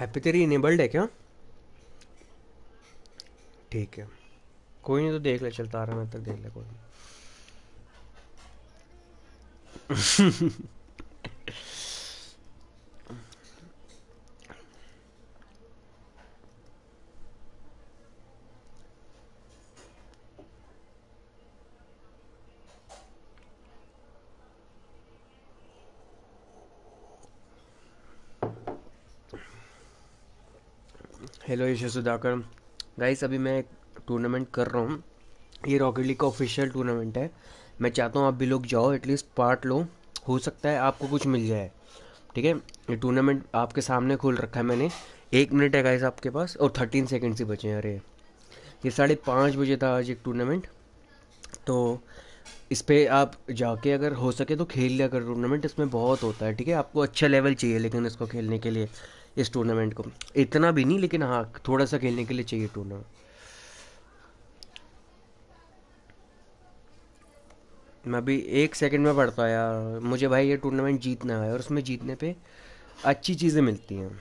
Happy तेरी enabled है क्या? ठीक है। कोई नहीं तो देख ले, चलता आ रहा मैं तक देख ले कोई नहीं। हेलो यश सुधाकर। गाइस अभी मैं टूर्नामेंट कर रहा हूँ। ये रॉकेट लीग का ऑफिशियल टूर्नामेंट है। मैं चाहता हूँ आप भी लोग जाओ एटलीस्ट पार्ट लो। हो सकता है आपको कुछ मिल जाए। ठीक है? ये टूर्नामेंट आपके सामने खोल रखा है मैंने। एक मिनट है गाइस आपके पास, और थर्टीन सेकेंड से बचे हैं अरे ये। साढ़े पाँच बजे था आज एक टूर्नामेंट तो इस पर आप जाके अगर हो सके तो खेल लिया कर। टूर्नामेंट इसमें बहुत होता है, ठीक है? आपको अच्छा लेवल चाहिए, लेकिन इसको खेलने के लिए। इस टूर्नामेंट को। इतना भी नहीं, लेकिन हाँ थोड़ा सा खेलने के लिए चाहिए टूर्नामेंट मैं अभी एक सेकंड में पढ़ता यार। मुझे भाई ये टूर्नामेंट जीतना है और उसमें जीतने पे अच्छी चीज़ें मिलती हैं।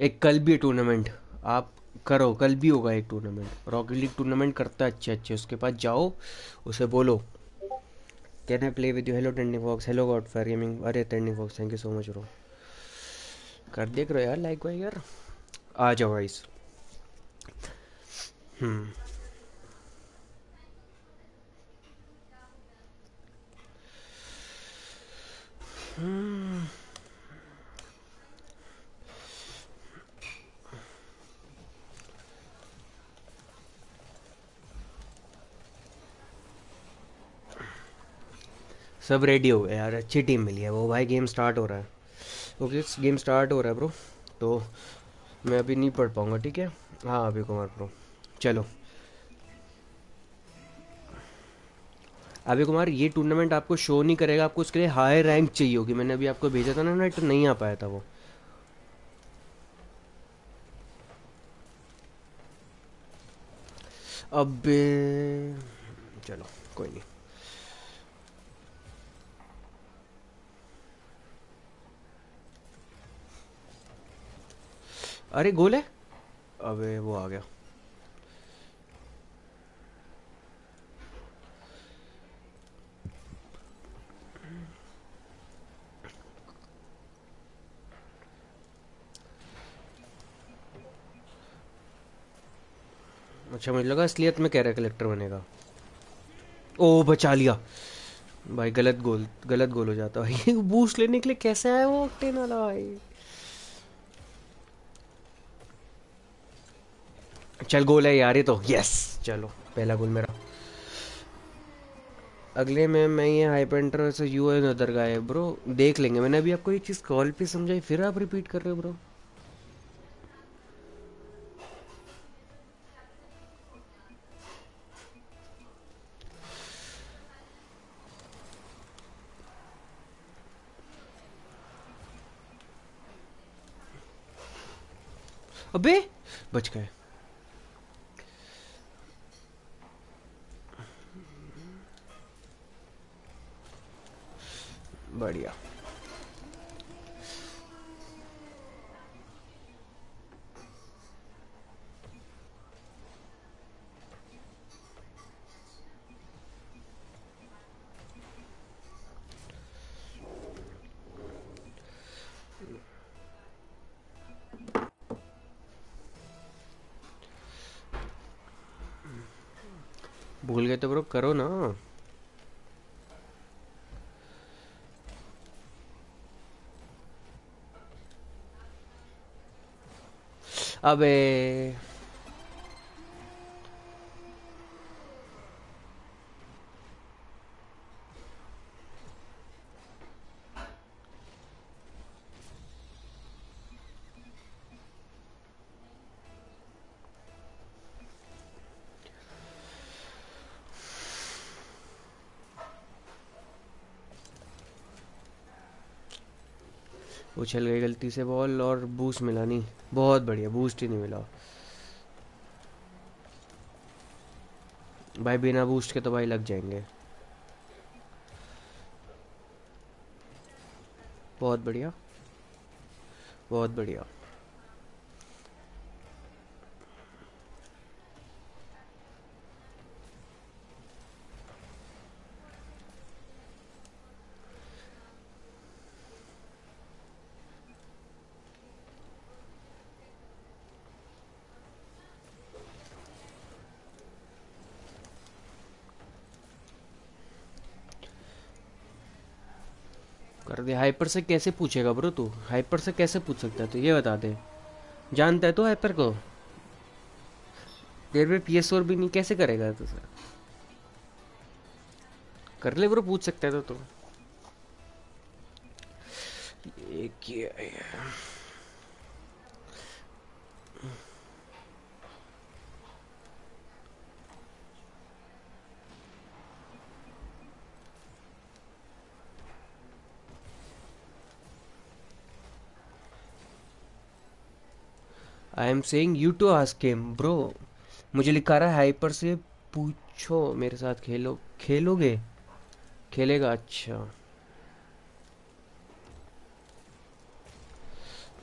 एक कल भी टूर्नामेंट आप करो, कल भी होगा एक टूर्नामेंट रॉकेट लीग टूर्नामेंट करता है अच्छे अच्छे। उसके पास जाओ, उसे बोलो। Can I play with you hello tending fox hello god for gaming अरे tending fox thank you so much रो कर देख रहे हो यार लाइक भाई यार आ जाओ गाइस हम्म। हम्म। सब रेडी हो गए यार, अच्छी टीम मिली है वो। भाई गेम स्टार्ट हो रहा है। ओके गेम स्टार्ट हो रहा है ब्रो तो मैं अभी नहीं पढ़ पाऊँगा, ठीक है? हाँ अभी कुमार प्रो चलो। अभी कुमार, ये टूर्नामेंट आपको शो नहीं करेगा, आपको उसके लिए हाई रैंक चाहिए होगी। मैंने अभी आपको भेजा था ना नेट नहीं आ पाया था वो। अब, चलो, कोई नहीं। अरे गोल है। अबे, वो आ गया। अच्छा मुझे लगा असलियत में कह रहा कलेक्टर बनेगा। ओ, बचा लिया। भाई, गलत गोल गलत गोल हो जाता भाई बूस्ट लेने के लिए कैसे आया वो टेन वाला भाई? चल गोल है यार ये तो। यस चलो, पहला गोल मेरा। अगले में मैं ये हाइपेंटर से यू एन अदर का ब्रो देख लेंगे। मैंने अभी आपको ये चीज़ कॉल पे समझाई, फिर आप रिपीट कर रहे हो ब्रो अबे, बच गए। बढ़िया। भूल गए तो ब्रो करो ना। अबे उछल गई गलती से बॉल और बूस्ट मिला नहीं। बहुत बढ़िया, बूस्ट ही नहीं मिला। भाई बिना बूस्ट के तो भाई लग जाएँगे। बहुत बढ़िया बहुत बढ़िया। हाइपर से कैसे पूछेगा ब्रो तू? हाइपर से कैसे पूछ सकता है तो? ये बता दे। जानता है तो हाइपर को? देर में पी एस और भी नहीं, कैसे करेगा तो सर? कर ले ब्रो, पूछ सकता है तो तू। ये क्या I am saying you to ask him bro मुझे लिखा रहा है हाइपर से, पूछो मेरे साथ खेलो, खेलोगे? खेलेगा अच्छा।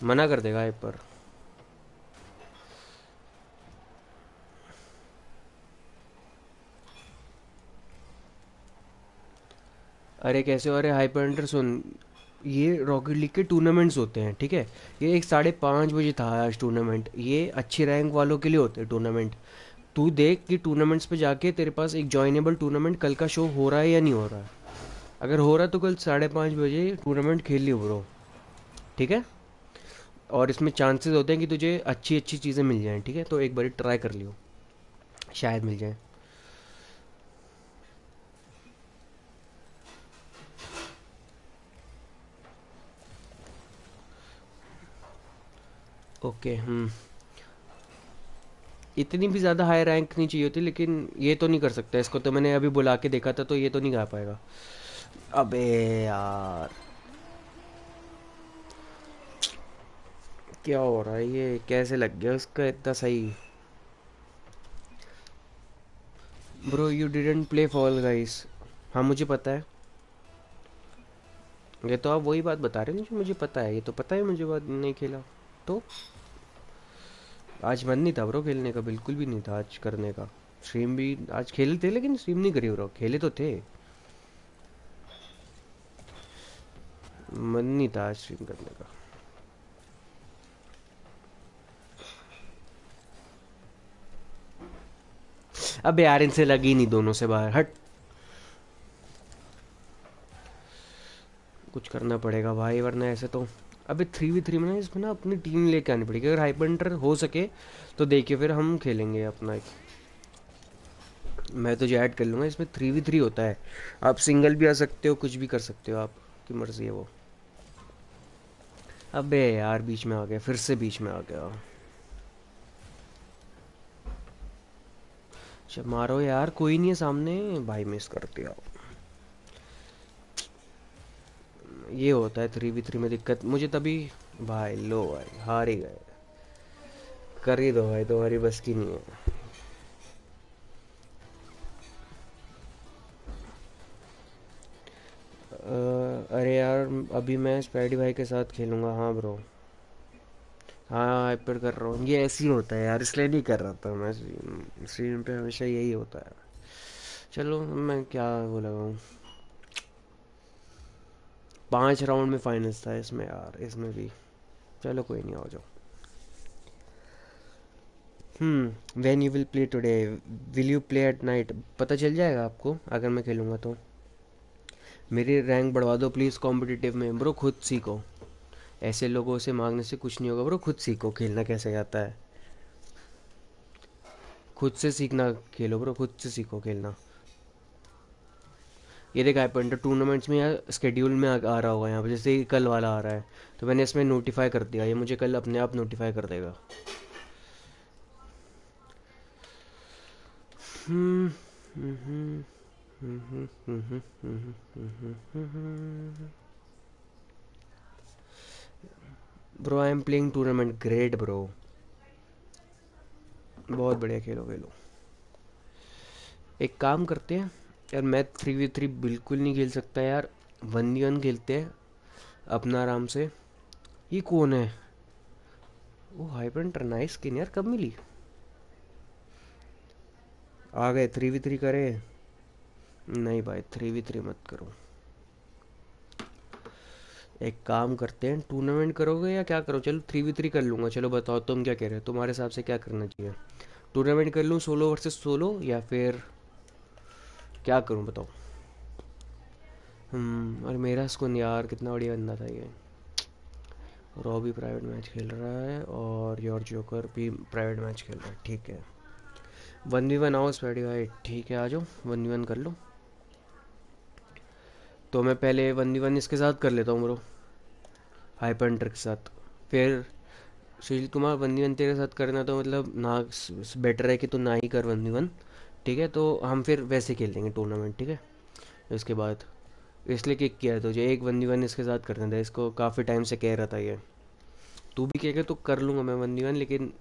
मना कर देगा हाइपर अरे कैसे हो? अरे हाइपर सुन। ये रॉकेट लीग के टूर्नामेंट्स होते हैं, ठीक है? ये एक साढ़े पाँच बजे था आज टूर्नामेंट ये अच्छे रैंक वालों के लिए होते हैं टूर्नामेंट तू देख कि टूर्नामेंट्स पे जाके तेरे पास एक जॉइनेबल टूर्नामेंट कल का शो हो रहा है या नहीं हो रहा है। अगर हो रहा है तो कल साढ़े पाँच बजे टूर्नामेंट खेल लियो ब्रो ठीक है? और इसमें चांसेस होते हैं कि तुझे अच्छी अच्छी चीज़ें मिल जाएँ, ठीक है? तो एक बार ट्राई कर लियो, शायद मिल जाए। Okay hmm. इतनी भी ज़्यादा हाई रैंक नहीं चाहिए होती, लेकिन ये तो नहीं कर सकता। इसको तो मैंने अभी बुला के देखा था तो ये तो नहीं गा पाएगा। अबे यार। क्या हो रहा है ये? कैसे लग गया उसका इतना सही? Bro you didn't play Fall Guys हाँ मुझे पता है। ये तो आप वही बात बता रहे हैं मुझे पता है। ये तो पता है मुझे बात नहीं खेला। तो? आज मन नहीं था ब्रो खेलने का, बिल्कुल भी नहीं था आज करने का। स्ट्रीम भी आज खेले थे लेकिन स्ट्रीम नहीं करी ब्रो खेले तो थे। मन नहीं था आज स्ट्रीम करने का। अब यार इनसे लगी नहीं दोनों से बाहर, हट। कुछ करना पड़ेगा भाई, वरना ऐसे तो अबे थ्री वी थ्री में ना इसमें ना अपनी टीम लेके आनी पड़ेगी। अगर हाइपर हो सके तो देखिए फिर हम खेलेंगे अपना एक। मैं तो जो ऐड कर लूँगा, इसमें थ्री वी थ्री होता है। आप सिंगल भी आ सकते हो, कुछ भी कर सकते हो, आपकी मर्ज़ी है वो। अबे यार, बीच में आ गया, फिर से बीच में आ गया। अच्छा मारो यार, कोई नहीं है सामने। भाई मिस कर दिया ये होता है थ्री वी थ्री में दिक्कत। मुझे तभी, भाई लो भाई, हार ही गए। कर ही दो भाई, तुम्हारी बस की नहीं है। अरे यार, अभी मैं स्पैडी भाई के साथ खेलूँगा। हाँ ब्रो। हाँ हाइपर कर रहा हूँ। ये ऐसे ही होता है यार, इसलिए नहीं कर रहा था मैं। स्ट्रीम पे हमेशा यही होता है। चलो, मैं क्या वो लगाऊँ पाँच राउंड में फाइनल्स था इसमें यार, इसमें भी। चलो कोई नहीं आ जाओ। हम्म when you will play today will you play at night पता चल जाएगा आपको, अगर मैं खेलूँगा तो। मेरी रैंक बढ़वा दो प्लीज़ कॉम्पिटिटिव में। ब्रो खुद सीखो। ऐसे लोगों से मांगने से कुछ नहीं होगा। ब्रो खुद सीखो, खेलना कैसे जाता है। खुद से सीखना, खेलो ब्रो खुद से सीखो खेलना। ये देखा पॉइंटर टूर्नामेंट्स में या स्केड्यूल में आ, आ रहा होगा यहाँ पर जैसे कल वाला आ रहा है। तो मैंने इसमें नोटिफाई कर दिया ये मुझे कल अपने आप नोटिफाई कर देगा। Bro I am playing tournament great bro. बहुत बढ़िया खेलो खेलो एक काम करते हैं यार मैं थ्री वी थ्री बिल्कुल नहीं खेल सकता यार। वन वी वन खेलते हैं, अपना आराम से। ये कौन है? वो हाइपर नाइस स्किन यार, कब मिली? आ गए थ्री वी थ्री करे। नहीं भाई थ्री वी थ्री मत करो। एक काम करते हैं टूर्नामेंट करोगे या क्या करो? चलो थ्री वी थ्री कर लूँगा। चलो बताओ, तुम क्या कह रहे हो? तुम्हारे हिसाब से क्या करना चाहिए? टूर्नामेंट कर लूँ सोलो वर्सेस सोलो या फिर क्या करूँ बताओ? हम्म और मेरा स्कोन यार कितना बढ़िया बंदा था ये। रॉ भी प्राइवेट मैच खेल रहा है और योर जोकर भी प्राइवेट मैच खेल रहा है, ठीक है। वन वी वन आओ स्पैडी भाई ठीक है, आ जाओ वन वी वन कर लो। तो मैं पहले वन वी वन इसके साथ कर लेता हूँ ब्रो हाइपर के साथ। फिर Sushil Kumar one v one तेरे साथ करना तो मतलब ना बेटर है कि तू ना ही कर वन वी वन ठीक है तो हम फिर वैसे खेल लेंगे टूर्नामेंट ठीक है? इसके बाद, इसलिए किक किया तुझे एक वन वन इसके साथ करना था, इसको काफ़ी टाइम से कह रहा था ये। तू भी कहेगा तो कर लूँगा मैं वन वन लेकिन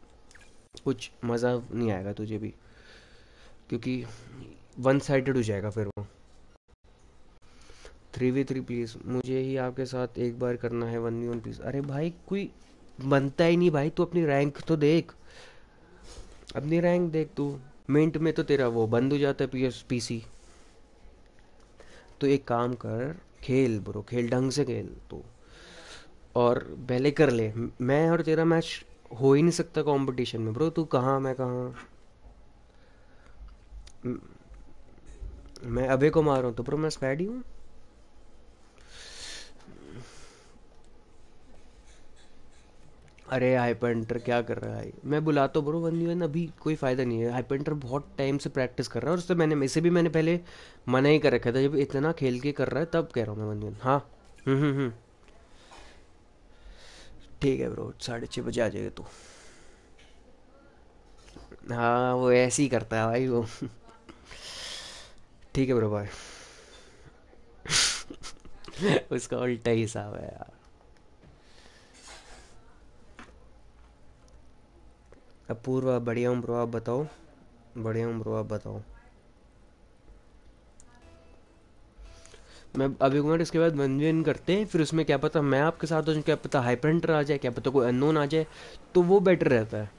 कुछ मज़ा नहीं आएगा तुझे भी, क्योंकि वन साइडेड हो जाएगा फिर वो। थ्री वी थ्री प्लीज़ मुझे ही आपके साथ एक बार करना है वन वी वन प्लीज़ अरे भाई, कोई बनता ही नहीं भाई, तू अपनी रैंक तो देख। अपनी रैंक देख तू। मिनट में तो तेरा वो बंद हो जाता है पी एस पी सी तो एक काम कर, खेल ब्रो, खेल ढंग से खेल तो। और पहले कर ले। मैं और तेरा मैच हो ही नहीं सकता कंपटीशन में। ब्रो, तू कहाँ, मैं कहाँ? मैं अबे को मार रहा हूँ तो ब्रो, मैं स्पैड ही हूँ। अरे हाइपेंटर क्या कर रहा है? मैं बुला तो ब्रो वन वन अभी कोई फ़ायदा नहीं है। हाइपेंटर बहुत टाइम से प्रैक्टिस कर रहा है और उससे मैंने, इसे भी मैंने पहले मना ही कर रखा था। जब इतना खेल के कर रहा है, तब कह रहा हूँ मैं वन वन हाँ। हम्म हम्म हम्म। ठीक है ब्रो साढ़े छः बजे आ जाएगा तू। हाँ वो ऐसे ही करता है भाई वो। ठीक है ब्रो भाई उसका उल्टा ही हिसाब है यार। अपूर्वा, बढ़िया हूँ ब्रो आप बताओ। बढ़िया उम्र आप बताओ। मैं अभी मिनट इसके बाद वन वन करते हैं, फिर उसमें क्या पता मैं आपके साथ हूँ क्या पता हाइपरेंटर आ जाए, क्या पता कोई अननोन आ जाए तो वो बेटर रहता है।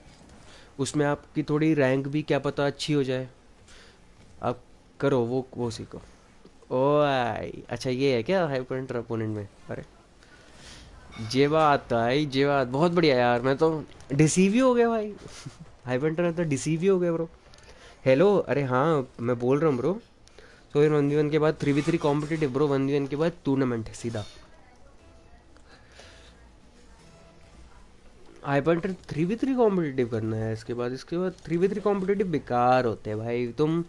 उसमें आपकी थोड़ी रैंक भी क्या पता अच्छी हो जाए। आप करो, वो वो सीखो। ओ आई अच्छा ये है क्या हाइपरेंटर अपोनेंट में? अरे। जे बात भाई जे बात बहुत बढ़िया यार, मैं तो डिसीव ही हो गया भाई। हाइपेंटर तो डिसीव ही हो गया ब्रो हेलो अरे हाँ मैं बोल रहा हूँ ब्रो तो फिर वन वी वन के बाद three v three competitive bro one v one के बाद टूर्नामेंट है, सीधा। Hyper hunter three v three competitive करना है, इसके बाद इसके बाद थ्री वी थ्री कॉम्पिटेटिव बेकार होते हैं, भाई। तुम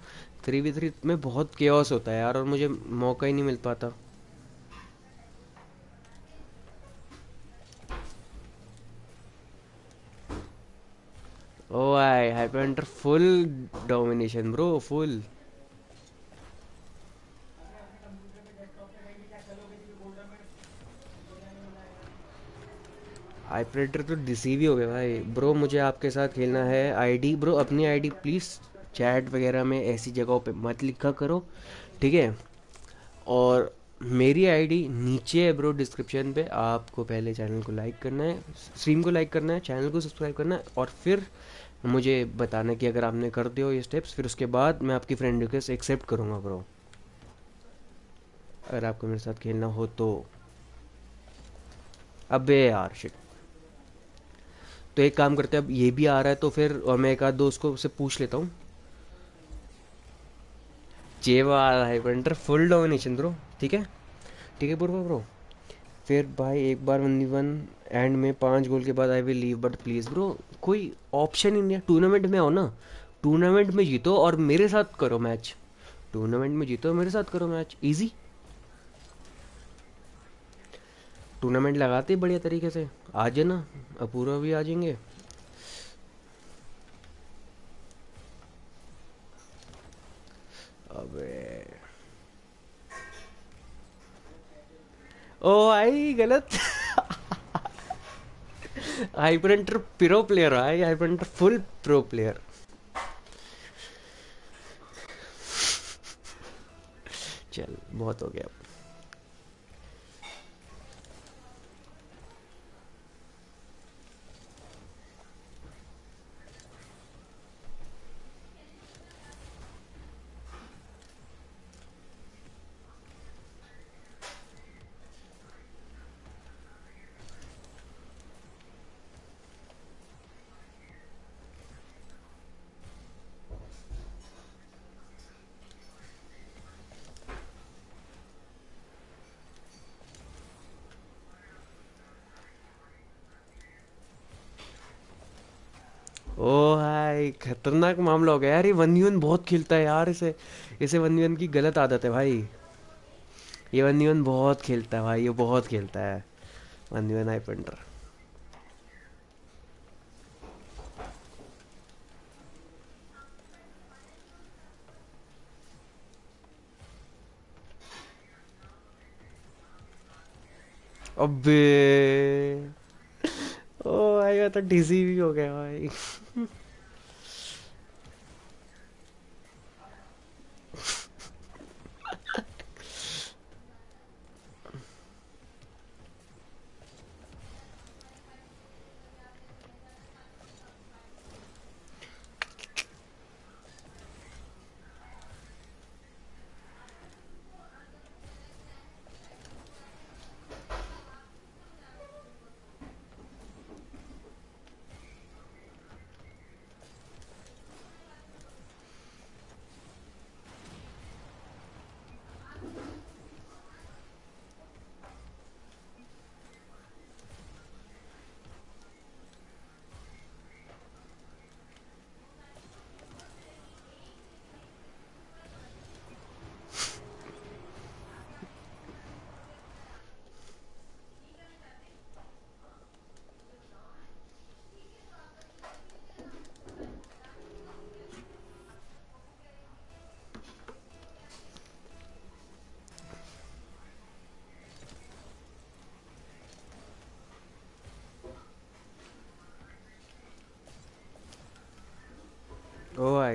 थ्री वी थ्री में बहुत केयस होता है यार, और मुझे मौका ही नहीं मिल पाता। Oh, I hyper enter full domination, bro. Full. हाइपरेटर तो डिसीव ही हो गया भाई ब्रो मुझे आपके साथ खेलना है आईडी ब्रो अपनी आईडी प्लीज़ चैट वगैरह में ऐसी जगहों पे मत लिखा करो ठीक है और मेरी आईडी नीचे है ब्रो डिस्क्रिप्शन पे आपको पहले चैनल को लाइक करना है स्ट्रीम को लाइक करना है चैनल को सब्सक्राइब करना है और फिर मुझे बताना कि अगर आपने कर दिया ये स्टेप्स फिर उसके बाद मैं आपकी फ्रेंड रिक्वेस्ट एक्सेप्ट करूँगा ब्रो अगर आपको मेरे साथ खेलना हो तो। अबे यार शिट तो एक काम करते हैं, अब ये भी आ रहा है तो फिर, और मैं एक आध दोस्त को उससे पूछ लेता हूँ। जेवा है वंडर फुल डोमिनेशन ब्रो ठीक है? ठीक है ब्रो ब्रो फिर भाई एक बार वन वन एंड में पाँच गोल के बाद I will leave, but please bro, कोई ऑप्शन ही नहीं है। टूर्नामेंट में आओ ना। टूर्नामेंट में जीतो और मेरे साथ करो मैच। टूर्नामेंट में जीतो मेरे साथ करो मैच। इजी टूर्नामेंट लगाते बढ़िया तरीके से। आ जाना। अपूर्वा भी आ जाएँगे। अबे। ओ आई गलत I hyper hunter pro player I hyper hunter full pro player चल बहुत हो गया ओ भाई खतरनाक मामला हो गया। यार ये वन वन बहुत खेलता है यार इसे। इसे वन वन की गलत आदत है भाई। ये वन वन बहुत खेलता है भाई, ये बहुत खेलता है। वन वन आई पेंटर अबे। ओ मैं तो डिजी भी हो गया भाई।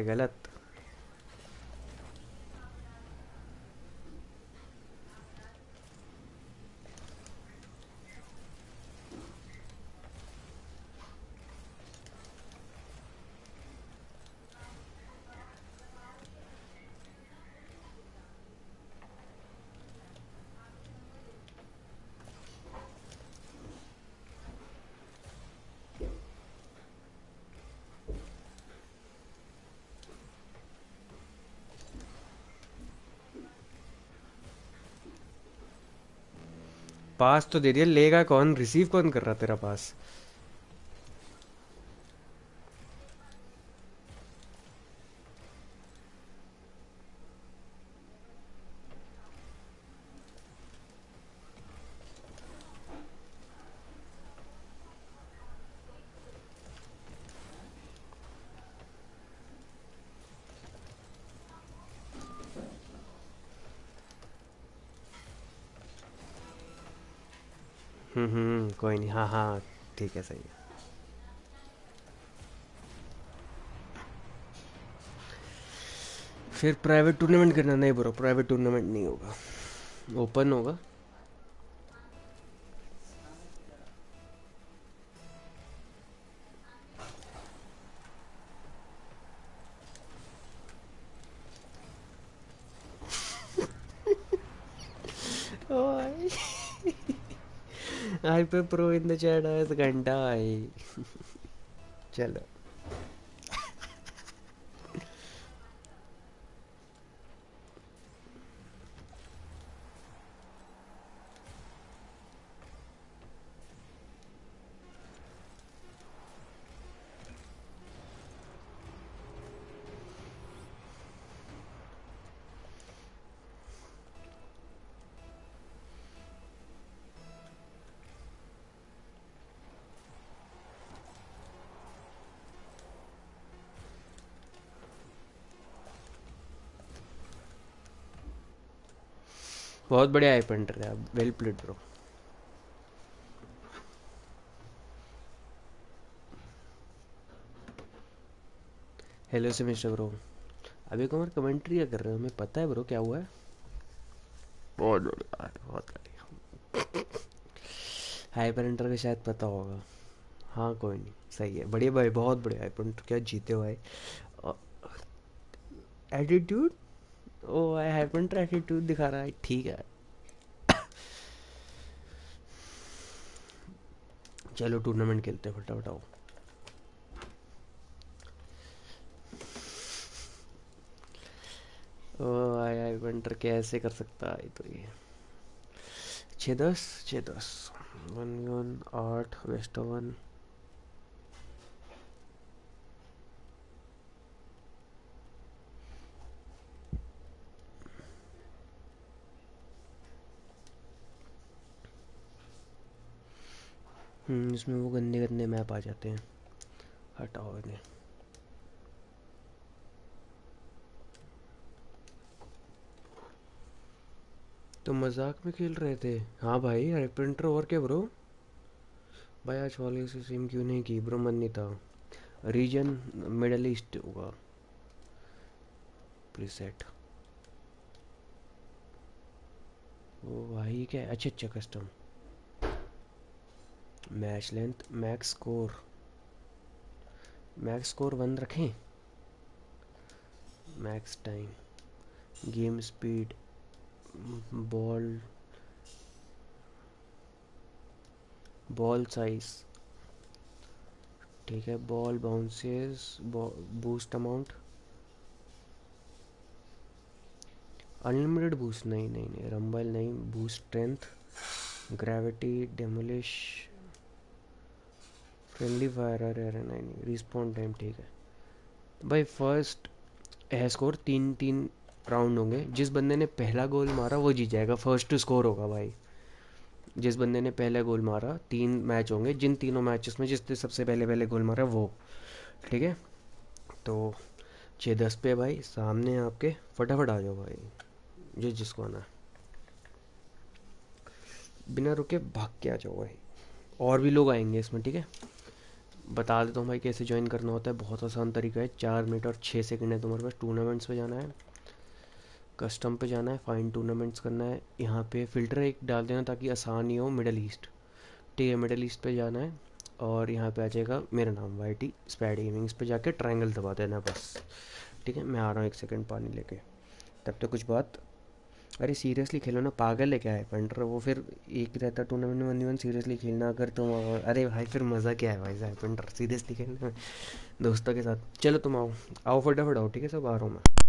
गलत पास तो दे दिया लेगा कौन रिसीव कौन कर रहा तेरा पास हम्म हम्म कोई नहीं हाँ हाँ ठीक है सही है फिर प्राइवेट टूर्नामेंट करना नहीं ब्रो प्राइवेट टूर्नामेंट नहीं होगा। ओपन होगा? Hyper pro in the chat आया तो घंटा आई चलो। बहुत बढ़िया आई पेंटर है वेल प्लेड ब्रो हेलो से मिस्टर ब्रो अभी कुमार कमेंट्री क्या कर रहे हो? हमें पता है ब्रो क्या हुआ है? बहुत बहुत हाई पेंटर का शायद पता होगा। हाँ कोई नहीं सही है। बढ़िया भाई बहुत बढ़िया हाई पेंटर क्या जीते हो भाई? Attitude oh I haven't attitude दिखा रहा है। ठीक है। चलो टूर्नामेंट खेलते हैं फटाफट आओ। आई आई वंटर कैसे कर सकता है तो ये। छः दस छः दस। वन वन, आठ वेस्ट वन इसमें वो गंदे गंदे मैप आ जाते हैं। हटाओ इन्हें। तो मज़ाक में खेल रहे थे। हाँ भाई, अरे प्रिंटर और क्या ब्रो भाई आज वाले से सेम क्यों नहीं की? ब्रो मन नहीं था। रीजन मिडल ईस्ट होगा। प्रीसेट वो भाई क्या अच्छा अच्छा custom match length, max score. Max score one रखें। Max time. Game speed, ball ball size. ठीक है, ball bounces boost amount unlimited boost नहीं नहीं नहीं रंबल नहीं boost strength gravity demolish friendly fire अरे अरे नहीं रिस्पॉन्ड टाइम ठीक है। भाई फ़र्स्ट है स्कोर तीन तीन राउंड होंगे। जिस बंदे ने पहला गोल मारा, वो जीत जाएगा। फ़र्स्ट स्कोर होगा भाई। जिस बंदे ने पहला गोल मारा, तीन मैच होंगे। जिन तीनों मैचेस में जिसने सबसे पहले पहले गोल मारा, वो। ठीक है? तो छः दस पे भाई। सामने आपके फटाफट आ जाओ भाई। जो जिसको आना बिना रुके भाग के आ जाओ भाई। और भी लोग आएँगे इसमें, ठीक है? बता देता हूँ भाई कैसे ज्वाइन करना होता है। बहुत आसान तरीका है। चार मिनट और छः सेकंड है तुम्हारे पास। टूर्नामेंट्स पे जाना है। कस्टम पे जाना है। फाइन टूर्नामेंट्स करना है। यहाँ पे फ़िल्टर एक डाल देना ताकि आसान ही हो। मिडल ईस्ट ठीक है मिडल ईस्ट पे जाना है। और यहाँ पे आ जाएगा मेरा नाम वाई टी स्पैड गेमिंग्स पे जाके ट्रायंगल दबा देना बस। ठीक है, मैं आ रहा हूँ एक सेकंड पानी लेके। तब तक तो कुछ बात अरे सीरियसली खेलो ना, पागल है क्या है पेंटर वो फिर एक रहता टूर्नामेंट में वन वन सीरियसली खेलना, अगर तुम अरे भाई, फिर मज़ा क्या है भाई साहब? पेंटर सीरियसली खेलने में दोस्तों के साथ। चलो तुम आओ। आओ फटाफट आओ, ठीक है? सब आ रहा हूँ मैं।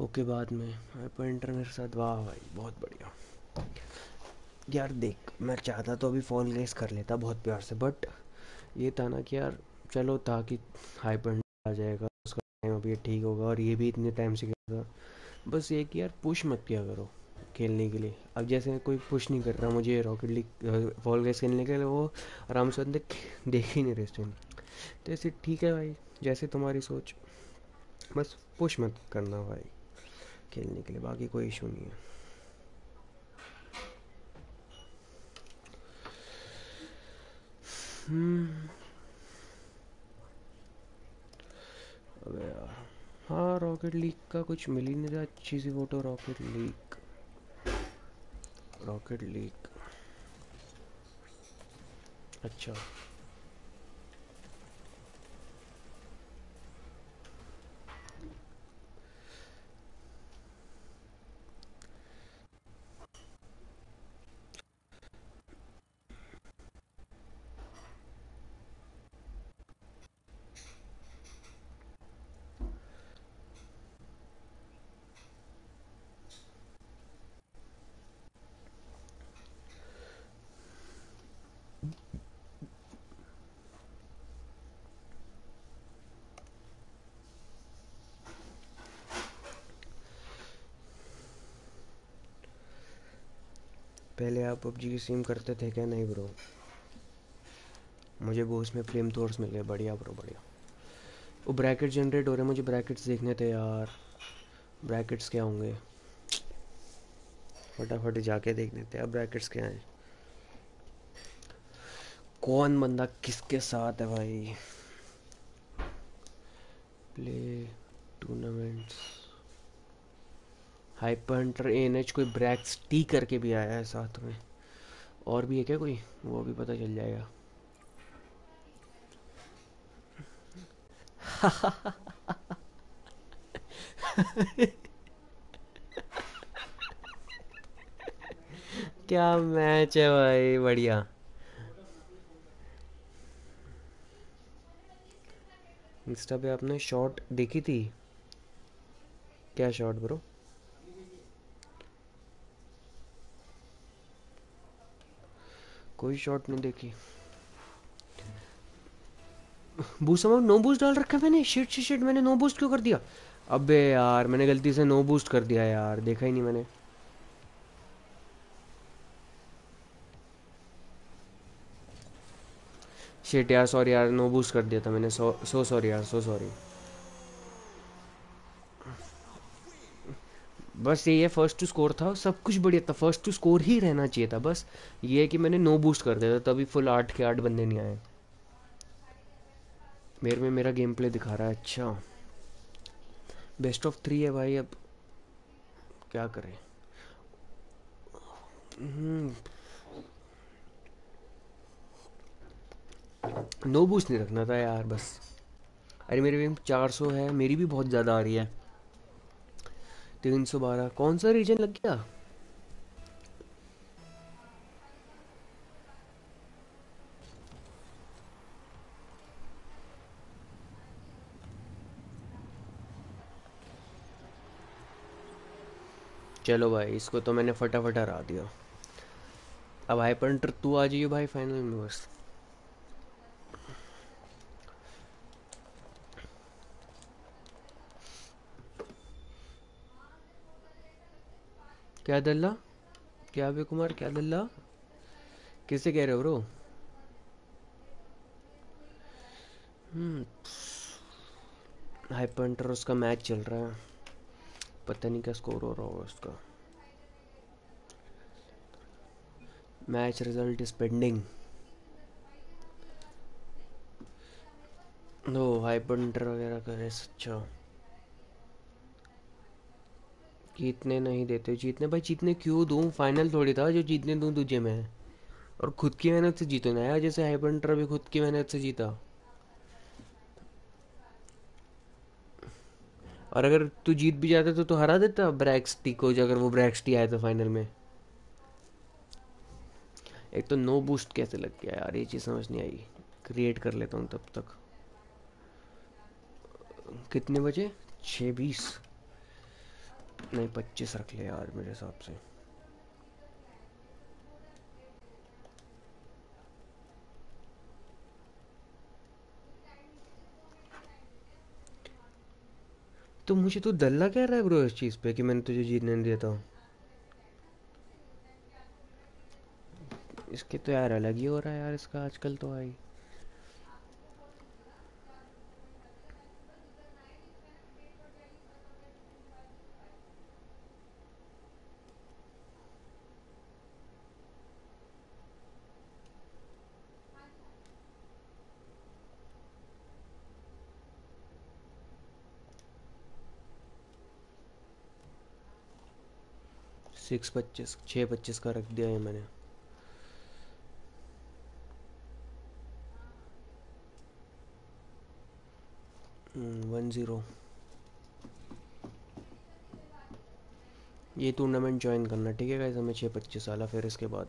ओके, बाद में। पेंटर मेरे साथ, वाह भाई, बहुत बढ़िया। यार देख, मैं चाहता तो अभी फ़ोन रेस कर लेता बहुत प्यार से बट ये था ना कि यार, चलो था कि हाई पॉइंट आ जाएगा, उसका टाइम अभी ठीक होगा, और ये भी इतने टाइम से खेल था बस ये कि यार पुश मत किया करो खेलने के लिए। अब जैसे कोई पुश नहीं कर रहा मुझे रॉकेट लीग फॉल रेस खेलने के लिए, वो आराम से देख देख ही नहीं रहे तो ऐसे ठीक है भाई, जैसे तुम्हारी सोच। बस पुश मत करना भाई। खेलने के लिए बाकी कोई इशू नहीं है। हम्म। अबे यार हाँ रॉकेट लीग का कुछ मिल ही नहीं रहा, अच्छी सी photo Rocket League Rocket League अच्छा। पहले आप पबजी की सीम करते थे क्या? नहीं ब्रो मुझे वो उसमें फ्लेम थोर्स मिले बढ़िया ब्रो बढ़िया। वो ब्रैकेट जनरेट हो रहे हैं। मुझे ब्रैकेट्स देखने थे यार। ब्रैकेट्स क्या होंगे? फटाफट जाके देखने थे। अब ब्रैकेट्स क्या हैं? कौन बंदा किसके साथ है भाई? Play tournaments hyper hunter N H कोई ब्रैक्स टी करके भी आया है साथ में। और भी है क्या कोई? वो भी पता चल जाएगा। क्या मैच है भाई, बढ़िया। इंस्टा पे आपने शॉट देखी थी? क्या शॉट ब्रो कोई शॉट नहीं देखी। अमाउंट नो बूस्ट डाल रखा मैंने? शिट शिट शिट मैंने नो बूस्ट क्यों कर दिया? अबे यार, मैंने गलती से नो बूस्ट कर दिया यार, देखा ही नहीं मैंने। शिट यार सॉरी यार नो बूस्ट कर दिया था मैंने। सो सॉरी यार सो सॉरी बस ये फ़र्स्ट टू स्कोर था, सब कुछ बढ़िया था फ़र्स्ट टू स्कोर ही रहना चाहिए था, बस। ये है कि मैंने नो बूस्ट कर दिया था, तभी फुल आठ के आठ बंदे नहीं आए। मेरे में मेरा गेम प्ले दिखा रहा है अच्छा। बेस्ट ऑफ़ थ्री है भाई, अब क्या करें? नो हम्म। बूस्ट नहीं रखना था यार, बस। अरे मेरे में चार सौ है, मेरी भी बहुत ज़्यादा आ रही है। तीन सौ बारह। कौन सा रीजन लग गया? चलो भाई, इसको तो मैंने फटाफट हरा दिया। अब हाइपर तू आ जाइए भाई फाइनल में बस क्या दल्ला? क्या अभी कुमार? क्या दल्ला? किसे कह रहे हो ब्रो हाइपर उसका मैच चल रहा है। पता नहीं क्या स्कोर हो रहा होगा उसका। Match result is pending no hyper वगैरह करे अच्छा जीतने नहीं देते, जीतने, भाई जीतने क्यों दूँ? फाइनल थोड़ी था जो जीतने दूँ तुझे मैं। और खुद की मेहनत से जीतो ना यार, जैसे हाइपर भी खुद की मेहनत से जीता। और अगर तू जीत भी जाता तो तू हरा देता ब्रैक्स टी को अगर वो ब्रैक्स टी आया था फाइनल में। एक तो नो बूस्ट कैसे लग गया यार, ये चीज़ समझ नहीं आई। क्रिएट कर लेता हूँ तब तक। कितने बजे? छः बीस। नहीं, पच्चीस रख ले यार मेरे हिसाब से। तो मुझे तो दल्ला कह रहा है ब्रो इस चीज़ पे कि मैंने तुझे जीतने नहीं देता हूँ इसके तो यार अलग ही हो रहा है यार, इसका आजकल तो आई सिक्स पच्चीस छः पच्चीस का रख दिया है मैंने। One hmm, zero. ये टूर्नामेंट ज्वाइन करना ठीक है गाइस हमें छः पच्चीस साल फिर इसके बाद।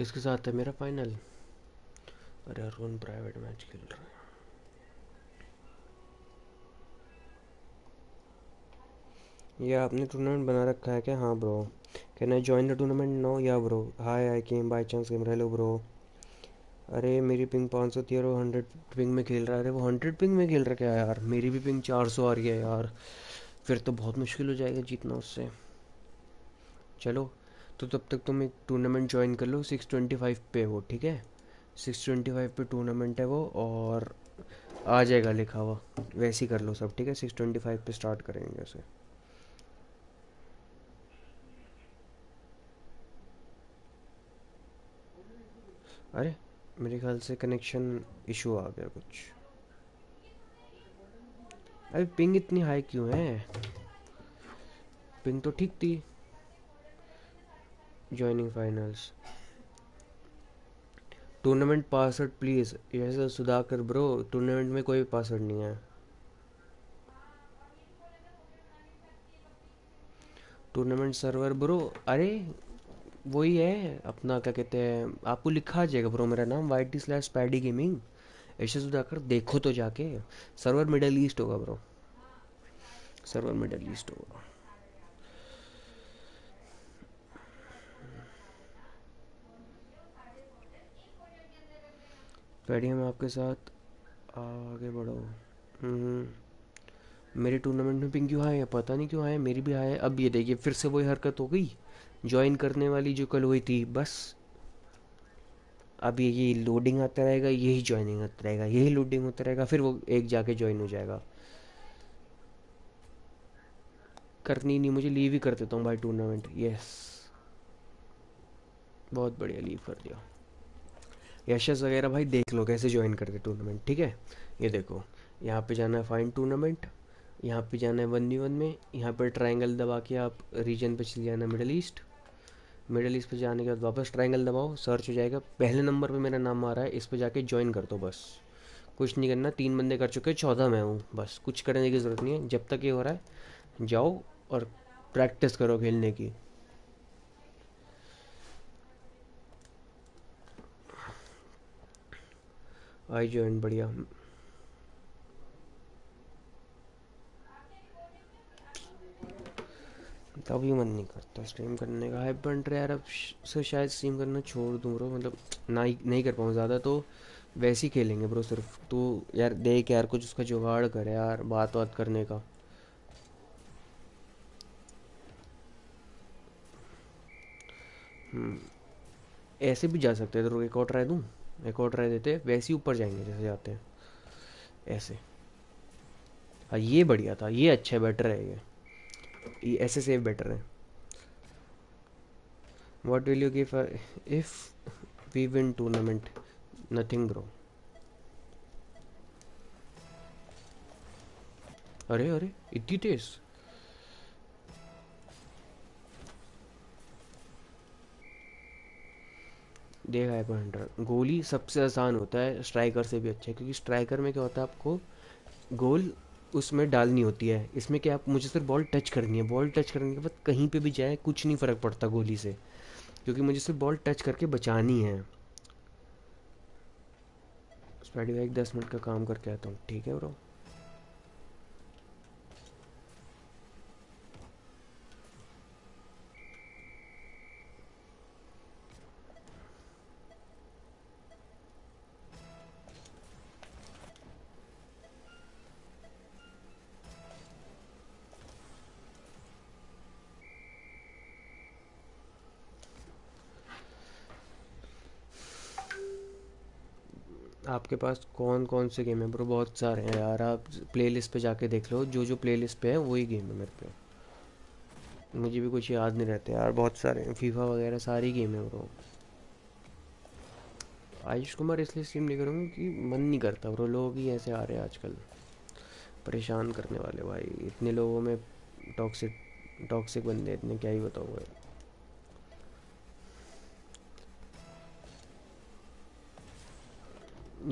किसके साथ है मेरा फाइनल अरे अरुण प्राइवेट मैच खेल रहा है। ये आपने टूर्नामेंट बना रखा है क्या? हाँ bro can I join the tournament no या bro hi I came by chance game hello bro अरे मेरी पिंग पाँच सौ तेरह हंड्रेड पिंग में खेल रहा है। अरे वो हंड्रेड पिंग में खेल रहा क्या यार? मेरी भी पिंग चार सौ आ रही है यार। फिर तो बहुत मुश्किल हो जाएगा जीतना उससे। चलो। तो तब तक तुम एक टूर्नामेंट ज्वाइन कर लो सिक्स ट्वेंटी फाइव पे वो ठीक है? सिक्स ट्वेंटी फाइव पे टूर्नामेंट है वो, और आ जाएगा लिखा हुआ। वैसे ही कर लो सब, ठीक है? सिक्स ट्वेंटी फाइव पे स्टार्ट करेंगे उसे। अरे, मेरे ख्याल से कनेक्शन इशू आ गया कुछ। अरे पिंग इतनी हाई क्यों है? पिंग तो ठीक थी। Joining finals tournament password please yes Sudhakar bro tournament में कोई पासवर्ड नहीं है. टूर्नामेंट सर्वर ब्रो अरे, वही है, अपना क्या कहते हैं, आपको लिखा आ जाएगा ब्रो मेरा नाम Y T slash Paddy gaming ऐसे सुधाकर देखो तो जाके. सर्वर मिडल ईस्ट होगा ब्रो सर्वर मिडल ईस्ट होगा. पैडी हम आपके साथ आगे बढ़ो। हम्म, मेरे टूर्नामेंट में पिंग क्यों आए पता नहीं क्यों आए मेरी भी आए अब ये देखिए फिर से वही हरकत हो गई। ज्वाइन करने वाली जो कल हुई थी बस। अब ये ये लोडिंग आता रहेगा यही ज्वाइनिंग आता रहेगा यही लोडिंग होता रहेगा फिर वो एक जाके ज्वाइन हो जाएगा। करनी नहीं मुझे लीव ही कर देता हूँ भाई टूर्नामेंट यस बहुत बढ़िया लीव कर दिया। यशस वगैरह भाई देख लो कैसे ज्वाइन करके टूर्नामेंट ठीक है? ये देखो, यहाँ पे जाना है फाइन टूर्नामेंट यहाँ पे जाना है वन वी वन में, यहाँ पर ट्रायंगल दबा के आप रीजन पे चले जाना मिडल ईस्ट मिडल ईस्ट पे जाने के बाद वापस ट्रायंगल दबाओ सर्च हो जाएगा, पहले नंबर पे मेरा नाम आ रहा है, इस पे जाके ज्वाइन कर दो बस। कुछ नहीं करना, तीन बंदे कर चुके चौदह मैं हूँ, बस। कुछ करने की ज़रूरत नहीं है, जब तक ये हो रहा है, जाओ और प्रैक्टिस करो खेलने की। आई ज्वाइन बढ़िया। तभी मन नहीं करता स्ट्रीम करने का। बन रहा यार अब से शायद स्ट्रीम करना छोड़ दूँ ब्रो मतलब ना ही नहीं कर पाऊँ ज़्यादा तो वैसे ही खेलेंगे ब्रो सिर्फ़। तो यार देख यार कुछ उसका जुगाड़ कर यार बात बात करने का। हम्म, ऐसे भी जा सकते हैं तो एक और ट्राई दूँ? एक और ट्राई देते वैसे ही ऊपर जाएँगे जैसे जाते हैं। ऐसे। हाँ ये बढ़िया था ये अच्छा है बेटर है ये। ये ऐसे सेव बेटर है। Will you give uh, if we win tournament nothing bro अरे अरे इतनी तेज? देखा है पॉइंटर गोली सबसे आसान होता है, स्ट्राइकर से भी अच्छा है, क्योंकि स्ट्राइकर में क्या होता है आपको, गोल उसमें डालनी होती है। इसमें क्या आप, मुझे सिर्फ़ बॉल टच करनी है। बॉल टच करने के बाद कहीं पे भी जाए, कुछ नहीं फ़र्क पड़ता गोली से, क्योंकि मुझे सिर्फ़ बॉल टच करके बचानी है। स्पाइडी भाई दस मिनट का काम करके आता हूँ। ठीक है ब्रो? आपके पास कौन कौन से गेम है? ब्रो, बहुत सारे हैं यार। आप प्ले लिस्ट पे जाके देख लो। जो जो प्ले लिस्ट पे है, वही गेम है मेरे पे। मुझे भी कुछ याद नहीं रहते यार। बहुत सारे फीफा वगैरह सारी गेम है, ब्रो। आयुष कुमार इसलिए स्ट्रीम नहीं करूँगा कि मन नहीं करता, ब्रो। लोग ही ऐसे आ रहे हैं आजकल। परेशान करने वाले भाई। इतने लोगों में टॉक्सिक टॉक्सिक बंदे इतने क्या ही बताऊँगा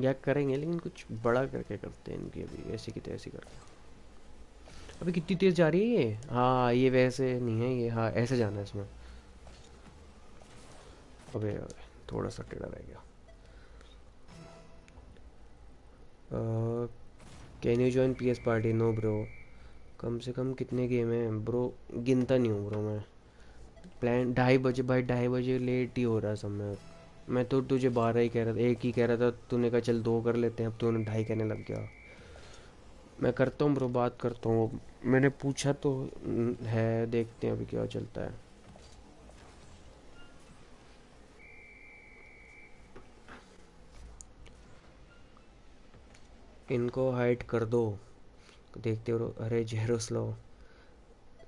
या करेंगे, लेकिन कुछ बड़ा करके करते हैं इनकी अभी, ऐसी की तैसी करके। अभी कितनी तेज जा रही है ये? हाँ ये वैसे नहीं है ये हाँ ऐसे जाना है इसमें। अबे अबे थोड़ा सा टेढ़ा रह गया। Can you join P S party no bro कम से कम कितने गेम हैं? ब्रो गिनता नहीं हूँ ब्रो मैं। प्लान ढाई बजे, भाई ढाई बजे लेट ही हो रहा है सब मैं तो तुझे बारह ही कह रहा था, एक ही कह रहा था, तूने कहा चल दो कर लेते हैं, अब तूने ढाई कहने लग गया। मैं करता हूँ ब्रो, बात करता हूँ। मैंने पूछा तो है, देखते हैं अभी क्या चलता है। इनको हाइट कर दो। देखते हो, अरे जेरोस्लो,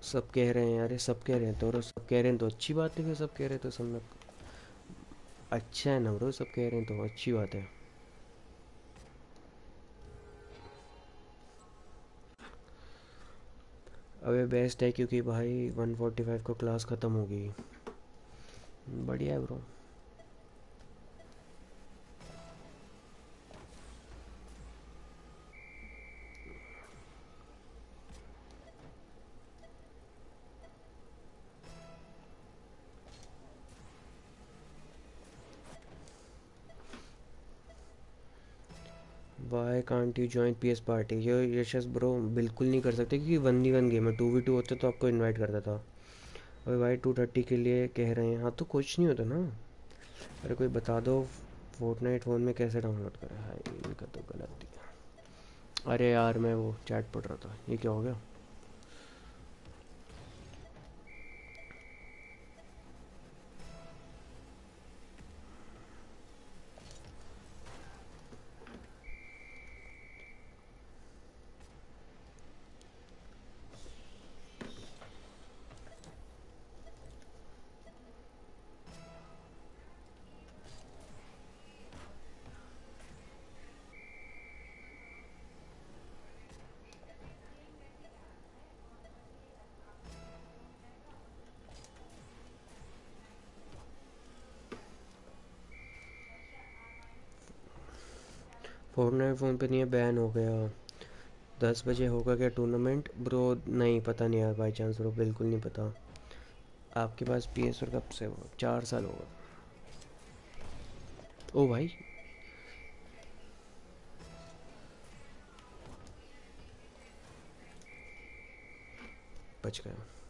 सब कह रहे हैं, अरे सब कह रहे हैं तो सब कह रहे हैं तो अच्छी बात है कि सब कह रहे हैं तो सब में अच्छा है ना ब्रो सब कह रहे हैं तो अच्छी बात है। अबे बेस्ट है क्योंकि भाई 145 को क्लास ख़त्म होगी। बढ़िया है bro why can't you join P S party ये यशस ब्रो बिल्कुल नहीं कर सकते क्योंकि वन वी वन गेम है। टू वी टू होते तो आपको इन्वाइट करता था। अरे भाई टू थर्टी के लिए कह रहे हैं। हाँ तो कुछ नहीं होता ना। अरे कोई बता दो फोर्टनाइट फ़ोन में कैसे डाउनलोड करें? हाई इनका तो गलत दिया। अरे यार, मैं वो चैट पढ़ रहा था। ये क्या हो गया? फोर्टनाइट फ़ोन पे नहीं है, बैन हो गया। दस बजे होगा क्या टूर्नामेंट ब्रो नहीं, पता नहीं यार बाई चांस ब्रो बिल्कुल नहीं पता। आपके पास पी एस कब से हो? चार साल होगा ओ भाई। बच गया।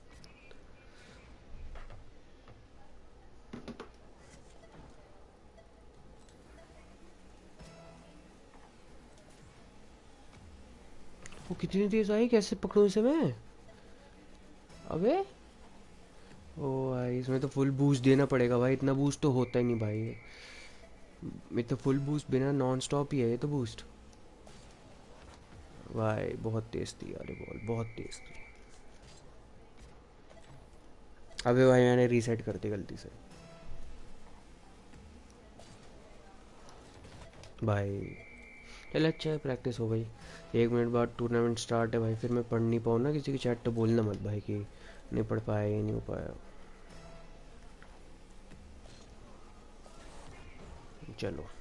वो कितनी तेज आई? कैसे पकड़ू इसे मैं? अबे? ओ भाई, इसमें तो फुल बूस्ट देना पड़ेगा भाई। इतना बूस्ट तो होता ही नहीं भाई। ये तो फुल बूस्ट बिना नॉन स्टॉप ही है, ये तो बूस्ट भाई, बहुत तेज थी यार बॉल बहुत तेज थी। अबे भाई, मैंने रीसेट कर दी गलती से। भाई चल अच्छा है प्रैक्टिस हो गई एक मिनट बाद टूर्नामेंट स्टार्ट है भाई, फिर मैं पढ़ नहीं पाऊँ ना किसी की चैट तो बोलना मत भाई कि नहीं पढ़ पाया नहीं हो पाया। चलो।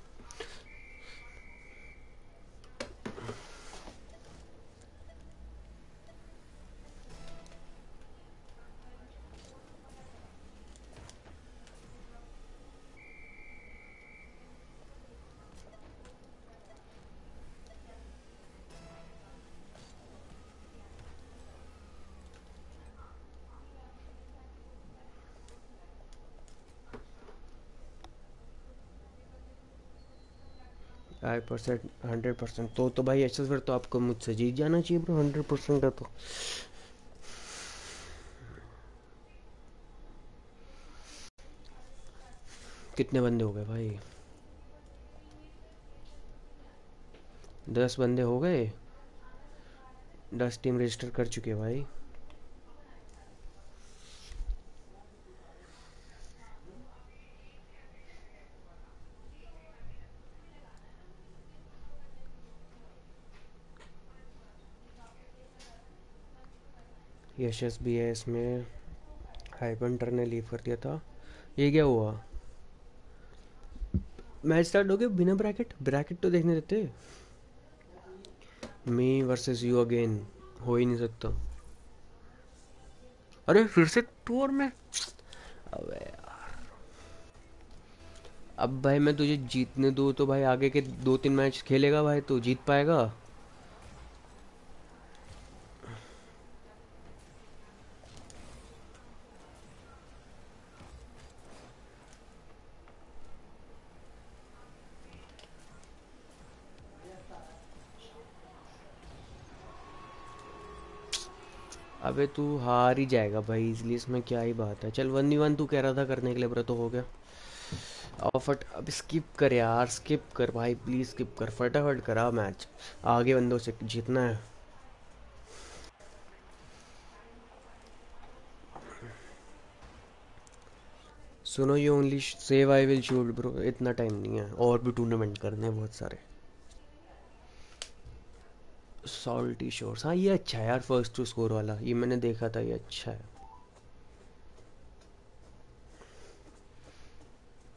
फाइव परसेंट हंड्रेड परसेंट तो तो भाई ऐसा फिर तो आपको मुझसे जीत जाना चाहिए ब्रो हंड्रेड परसेंट है तो। कितने बंदे हो गए भाई? दस बंदे हो गए? दस टीम रजिस्टर कर चुके भाई। यशस भी है इसमें। हाइपंटर ने लीव कर दिया था। ये क्या हुआ? मैच स्टार्ट हो गया बिना ब्रैकेट ब्रैकेट तो देखने देते। मी वर्सेस यू अगेन हो ही नहीं सकता। अरे, फिर से टूर में अबे यार। अब भाई मैं तुझे जीतने दूँ तो भाई आगे के दो तीन मैच खेलेगा भाई तो जीत पाएगा। अबे तू हार ही जाएगा भाई, इसलिए इसमें क्या ही बात है। चल वन वी वन तू कह रहा था करने के लिए, ब्रो तो हो गया। और फट, अब स्किप कर यार स्किप कर भाई प्लीज़ स्किप कर, फटाफट करा मैच आगे बंदों से जीतना है। सुनो, ये only save I will shoot bro, इतना टाइम नहीं है। और भी टूर्नामेंट करने हैं बहुत सारे। सॉल्टी शोर्स हाँ ये अच्छा है यार फ़र्स्ट टू स्कोर वाला। ये मैंने देखा था, ये अच्छा है।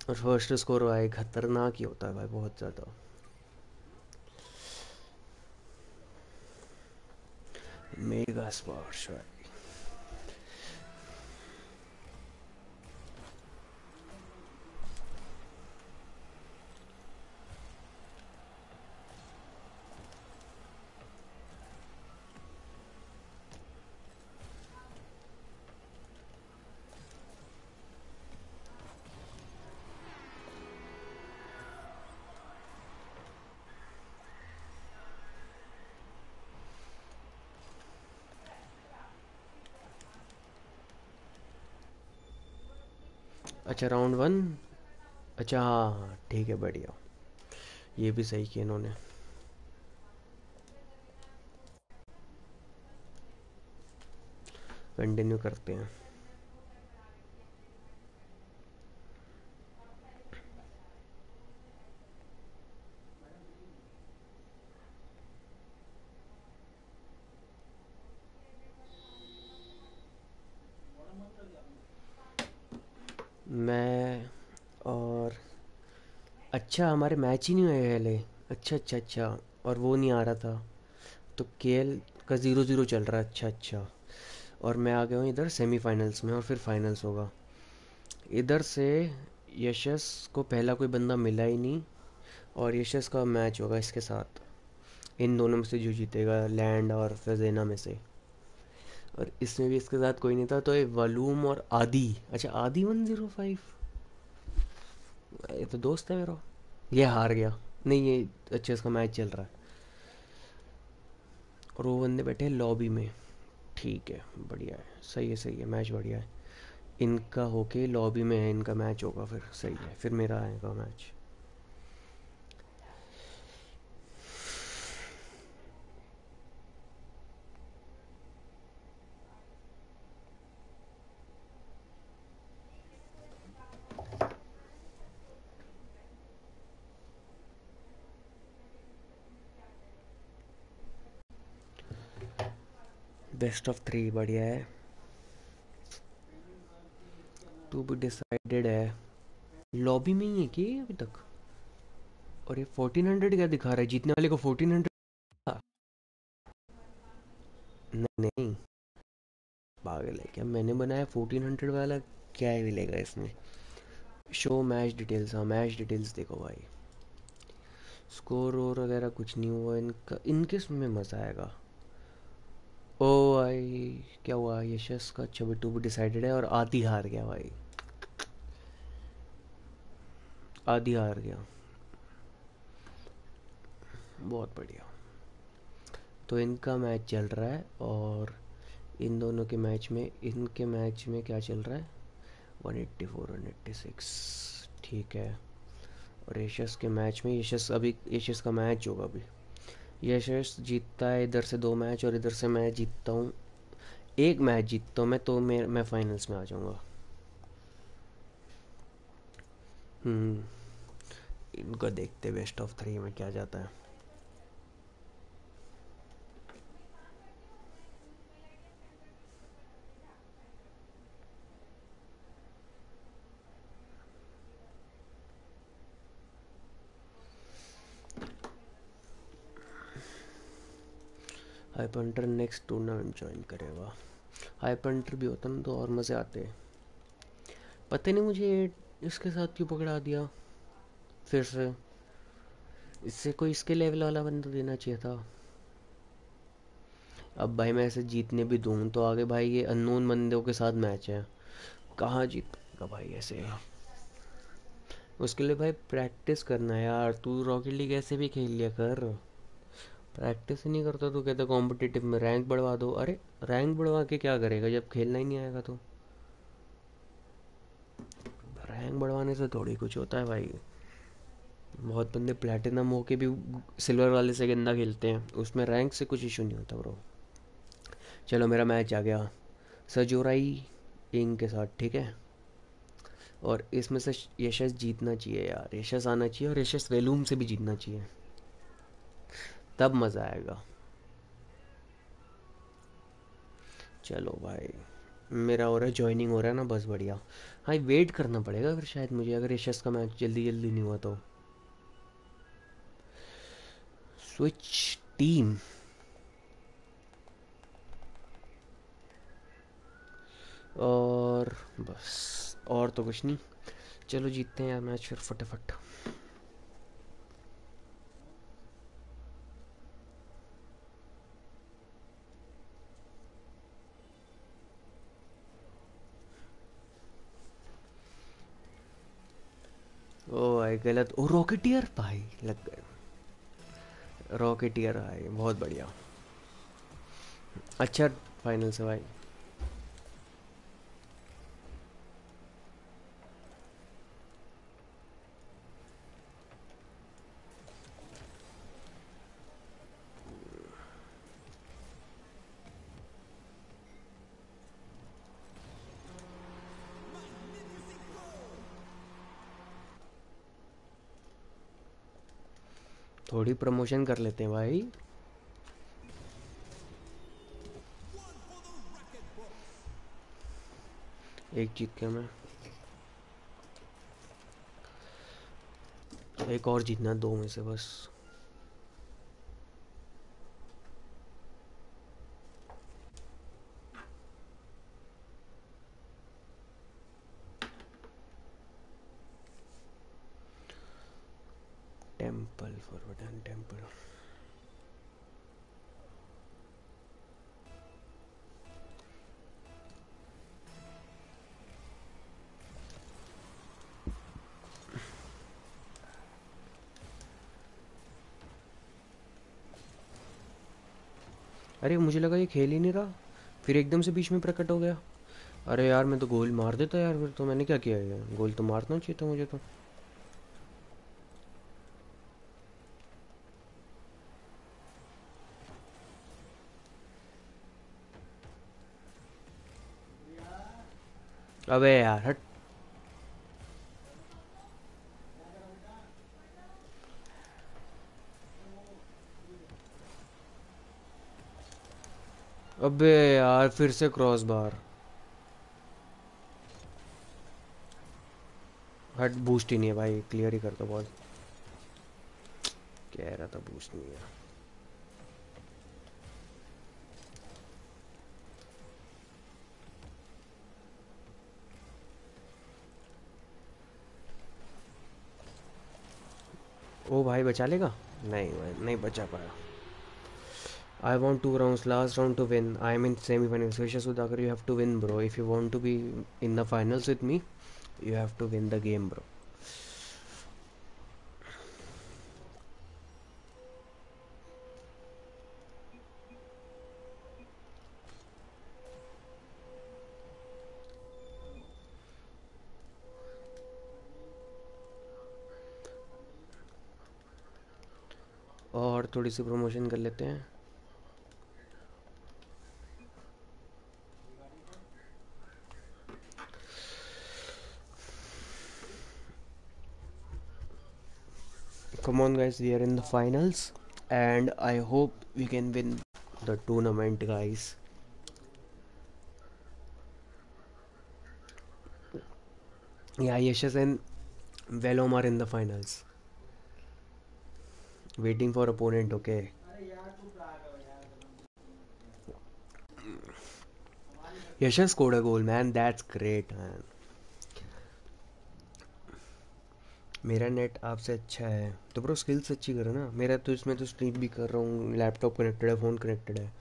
और फ़र्स्ट स्कोर भाई खतरनाक ही होता है भाई, बहुत ज़्यादा। मेगा स्पॉट भाई अच्छा राउंड वन अच्छा हाँ हाँ ठीक है, बढ़िया। ये भी सही किया इन्होंने। कंटिन्यू करते हैं मैं और अच्छा हमारे मैच ही नहीं हुए पहले। अच्छा अच्छा अच्छा। और वो नहीं आ रहा था। तो केएल का ज़ीरो ज़ीरो चल रहा है। अच्छा अच्छा। और मैं आ गया हूँ इधर सेमीफाइनल्स में और फिर फाइनल्स होगा। इधर से यशस को पहला कोई बंदा मिला ही नहीं और यशस का मैच होगा इसके साथ। इन दोनों में से जो जीतेगा, लैंड और फजेना में से। और इसमें भी इसके साथ कोई नहीं था तो ये वलूम और आदि। अच्छा आदि वन ज़ीरो फाइव। ये तो दोस्त है मेरा। ये हार गया। नहीं, ये अच्छा इसका मैच चल रहा है। और वो बंदे बैठे लॉबी में। ठीक है, बढ़िया है। सही है सही है मैच बढ़िया है। इनका होके लॉबी में है, इनका मैच होगा फिर। सही है, फिर मेरा आएगा मैच बेस्ट ऑफ़ थ्री बढ़िया है। टू बी डिसाइडेड है। लॉबी में ही है कि अभी तक? और ये फोर्टीन हंड्रेड क्या दिखा रहा है? जीतने वाले को फोर्टीन हंड्रेड नहीं नहीं। पागल है क्या? मैंने बनाया फोर्टीन हंड्रेड वाला, क्या ही मिलेगा इसमें? शो मैच डिटेल्स हाँ मैच डिटेल्स देखो भाई। स्कोर और वगैरह कुछ नहीं हुआ, इनका, इनके में मज़ा आएगा। ओ भाई, क्या हुआ? यशस का अच्छा बिट्टू भी डिसाइडेड है और आदि हार गया भाई। आदि हार गया। बहुत बढ़िया। तो इनका मैच चल रहा है और इन दोनों के मैच में, इनके मैच में क्या चल रहा है? 184 186 ठीक है। और यशस के मैच में, यशस अभी, यशस का मैच होगा अभी। यशस जीतता है, इधर से दो मैच और इधर से मैं जीतता हूँ। एक मैच जीतता हूँ मैं तो मैं मैं फाइनल्स में आ जाऊँगा। हम्म। इनको देखते बेस्ट ऑफ़ थ्री में क्या जाता है। हाई पंटर नेक्स्ट टूर्नामेंट ज्वाइन करेगा। हाई पंटर भी होता ना तो और मज़े आते पता नहीं मुझे इसके साथ क्यों पकड़ा दिया। फिर से। इससे कोई इसके लेवल वाला बंदा देना चाहिए था। अब भाई मैं ऐसे जीतने भी दूँ तो आगे भाई ये अननोन बंदों के साथ मैच है। कहाँ जीत पाएगा भाई ऐसे? उसके लिए भाई प्रैक्टिस करना यार। तू रॉकेट लीग ऐसे भी खेल लिया कर। प्रैक्टिस ही नहीं करता तो कहता कॉम्पिटिटिव में रैंक बढ़वा दो। अरे रैंक बढ़वा के क्या करेगा? जब खेलना ही नहीं आएगा तो। रैंक बढ़वाने से थोड़ी कुछ होता है भाई। बहुत बंदे प्लेटिनम होके भी सिल्वर वाले से गंदा खेलते हैं। उसमें रैंक से कुछ इशू नहीं होता ब्रो चलो, मेरा मैच आ गया। सजोराई इंग के साथ, ठीक है? और इसमें से यशस जीतना चाहिए यार। यशस आना चाहिए और यशस वेलूम से भी जीतना चाहिए। तब मज़ा आएगा। चलो भाई, मेरा हो रहा है ज्वाइनिंग हो रहा है ना, बस बढ़िया। हाँ वेट करना पड़ेगा फिर शायद मुझे, अगर यशस का मैच जल्दी जल्दी नहीं हुआ तो। स्विच टीम और बस, और तो कुछ नहीं। चलो जीतते हैं यार मैच फिर फटाफट ओ भाई गलत। ओ रॉकेटियर भाई लग गए। रॉकेटियर भाई बहुत बढ़िया। अच्छा फाइनल से भाई थोड़ी प्रमोशन कर लेते हैं भाई। एक जीत के मैं। एक और जीतना, दो में से बस। अरे, मुझे लगा ये खेल ही नहीं रहा। फिर एकदम से बीच में प्रकट हो गया। अरे यार, मैं तो गोल मार देता यार फिर तो। मैंने क्या किया ये? गोल तो मारना चाहिए था मुझे तो। अबे यार, हट। अबे यार, फिर से क्रॉस बार हट बूस्ट ही नहीं है भाई क्लियर ही कर दो बॉल कह रहा था बूस्ट नहीं है. ओ भाई, बचा लेगा? नहीं भाई, नहीं बचा पाया. I want to round last round to win I mean semi final special Sudhakar you have to win bro if you want to be in the finals with me you have to win the game bro और थोड़ी सी promotion कर लेते हैं। Guys we are in the finals and i hope we can win the tournament guys. Yeah yashas and velom are in the finals. Waiting for opponent okay. Yashas scored a goal man. That's great man मेरा net आपसे अच्छा है तो bro skills अच्छी करो ना। मेरा तो इसमें तो स्ट्रीम भी कर रहा हूँ लैपटॉप कनेक्टेड है फ़ोन कनेक्टेड है।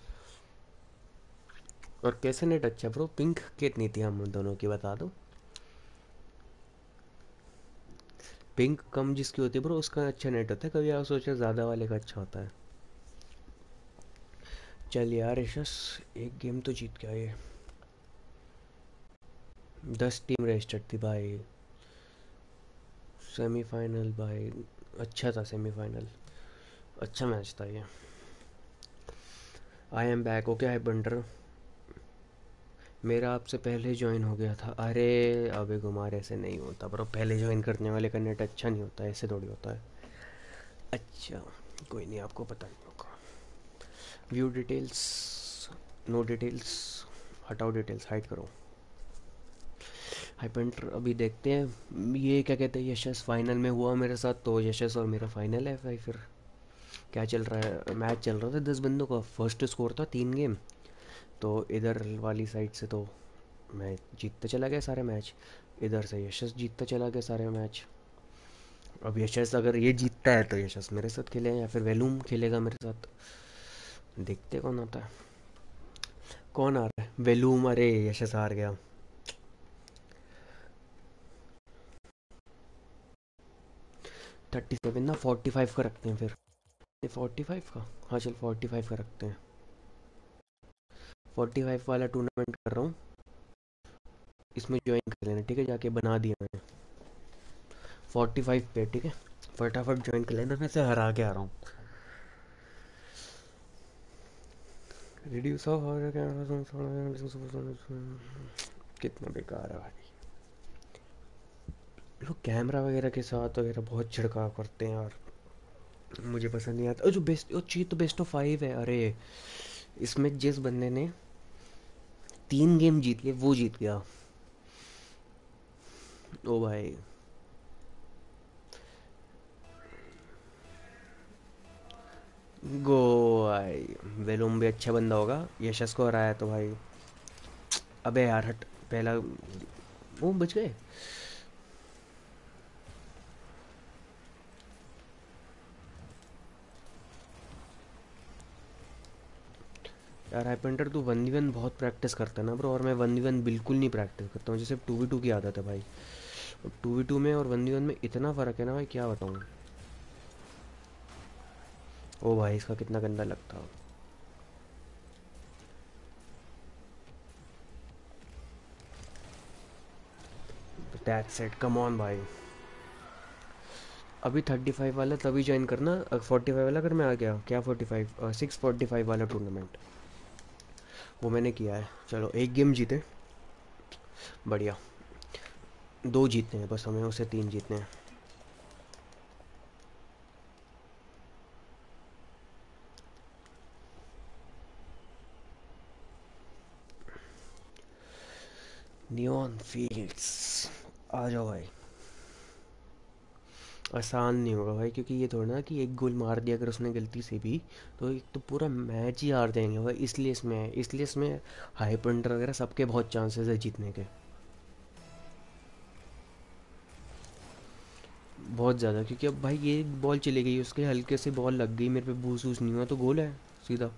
और कैसे नेट अच्छा ब्रो पिंक कितनी थी हम दोनों की, बता दो। पिंक कम जिसकी होती है ब्रो उसका अच्छा नेट होता है। कभी आप सोचा ज़्यादा वाले का अच्छा होता है। चल यार यशस एक गेम तो जीत गया ये। दस टीम रजिस्टर्ड थी भाई। सेमीफाइनल भाई अच्छा था सेमीफाइनल। अच्छा मैच था ये। I am back okay I बंडर मेरा आपसे पहले ज्वाइन हो गया था। अरे, अबे कुमार, ऐसे नहीं होता पर पहले ज्वाइन करने वाले का नेट अच्छा नहीं होता, ऐसे थोड़ी होता है। अच्छा कोई नहीं, आपको पता नहीं होगा व्यू डिटेल्स नो डिटेल्स हटाओ डिटेल्स हाइड करो। हाइपेंटर अभी देखते हैं। ये क्या कहते हैं, यशस फाइनल में हुआ मेरे साथ तो यशस और मेरा फाइनल है भाई फिर। क्या चल रहा है? मैच चल रहा था दस बंदों का। फ़र्स्ट स्कोर था तीन गेम तो इधर वाली साइड से तो मैं जीतता चला गया सारे मैच इधर से यशस जीतता चला गया सारे मैच अब यशस अगर ये जीतता है तो यशस मेरे साथ खेले या फिर वेलूम खेलेगा मेरे साथ। देखते कौन आता है। कौन आ रहा है? वेलूम, अरे यशस हार गया। थर्टी सेवन ना, फोर्टी फाइव का रखते हैं फिर। फोर्टी फाइव का? हाँ चल, फोर्टी फाइव का रखते हैं। फोर्टी फाइव वाला टूर्नामेंट कर रहा हूँ। इसमें ज्वाइन कर लेना, ठीक है? जाके बना दिया मैंने। फोर्टी फाइव पे, ठीक है? फटाफट ज्वाइन कर लेना, मैं से हरा के आ रहा हूँ। रिड्यूस ऑफ़ कितना बेकार है भाई। लोग कैमरा वगैरह के साथ वगैरह बहुत छिड़काव करते हैं यार मुझे पसंद नहीं आता। जो बेस्ट चीज़ तो बेस्ट ऑफ़ फाइव है। अरे, इसमें जिस बंदे ने तीन गेम जीत लिए, वो जीत गया। ओ भाई। गो भाई। वेलुम भी अच्छा बंदा होगा। यशस को हराया तो भाई। अबे यार, हट। पहला वो बच गए। यार हाइपेंटर तू वन वी वन बहुत प्रैक्टिस करता है ना ब्रो और मैं वन वी वन बिल्कुल नहीं प्रैक्टिस करता हूँ। जैसे टू वी टू की आदत है भाई। टू वी टू में और वन वी वन में इतना फ़र्क है ना भाई, क्या बताऊँ? ओ भाई, इसका कितना गंदा लगता दैट्स इट कम ऑन भाई। अभी थर्टी फाइव वाला तभी ज्वाइन करना फोर्टी फाइव वाला, अगर मैं आ गया, क्या forty five six forty five वाला टूर्नामेंट वो मैंने किया है। चलो, एक गेम जीते। बढ़िया। दो जीतने हैं, बस हमें उसे तीन जीतने हैं। नियॉन फील्ड्स आ जाओ भाई। आसान नहीं होगा भाई, क्योंकि ये थोड़ा ना कि एक गोल मार दिया अगर उसने गलती से भी तो एक तो पूरा मैच ही हार जाएँगे भाई, इसलिए इसमें है इसलिए इसमें हाई पंटर वगैरह सबके बहुत चांसेस है जीतने के। बहुत ज़्यादा, क्योंकि अब भाई ये बॉल चली गई, उसके हल्के से बॉल लग गई, मेरे पे बूस वूस नहीं हुआ तो गोल है, सीधा।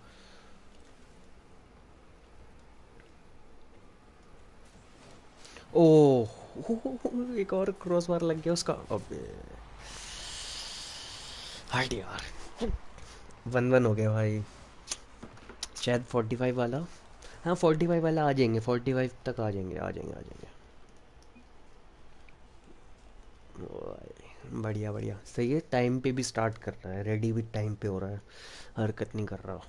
ओह, एक और क्रॉस बार लग गया उसका, अबे। हट यार वन वन हो गया भाई। शायद फोर्टी फाइव वाला। हाँ फोर्टी फाइव वाला आ जाएँगे। फोर्टी फाइव तक आ जाएँगे आ जाएँगे आ जाएँगे। बढ़िया बढ़िया। सही है टाइम पे भी स्टार्ट कर रहा है। रेडी भी टाइम पे हो रहा है। हरकत नहीं कर रहा।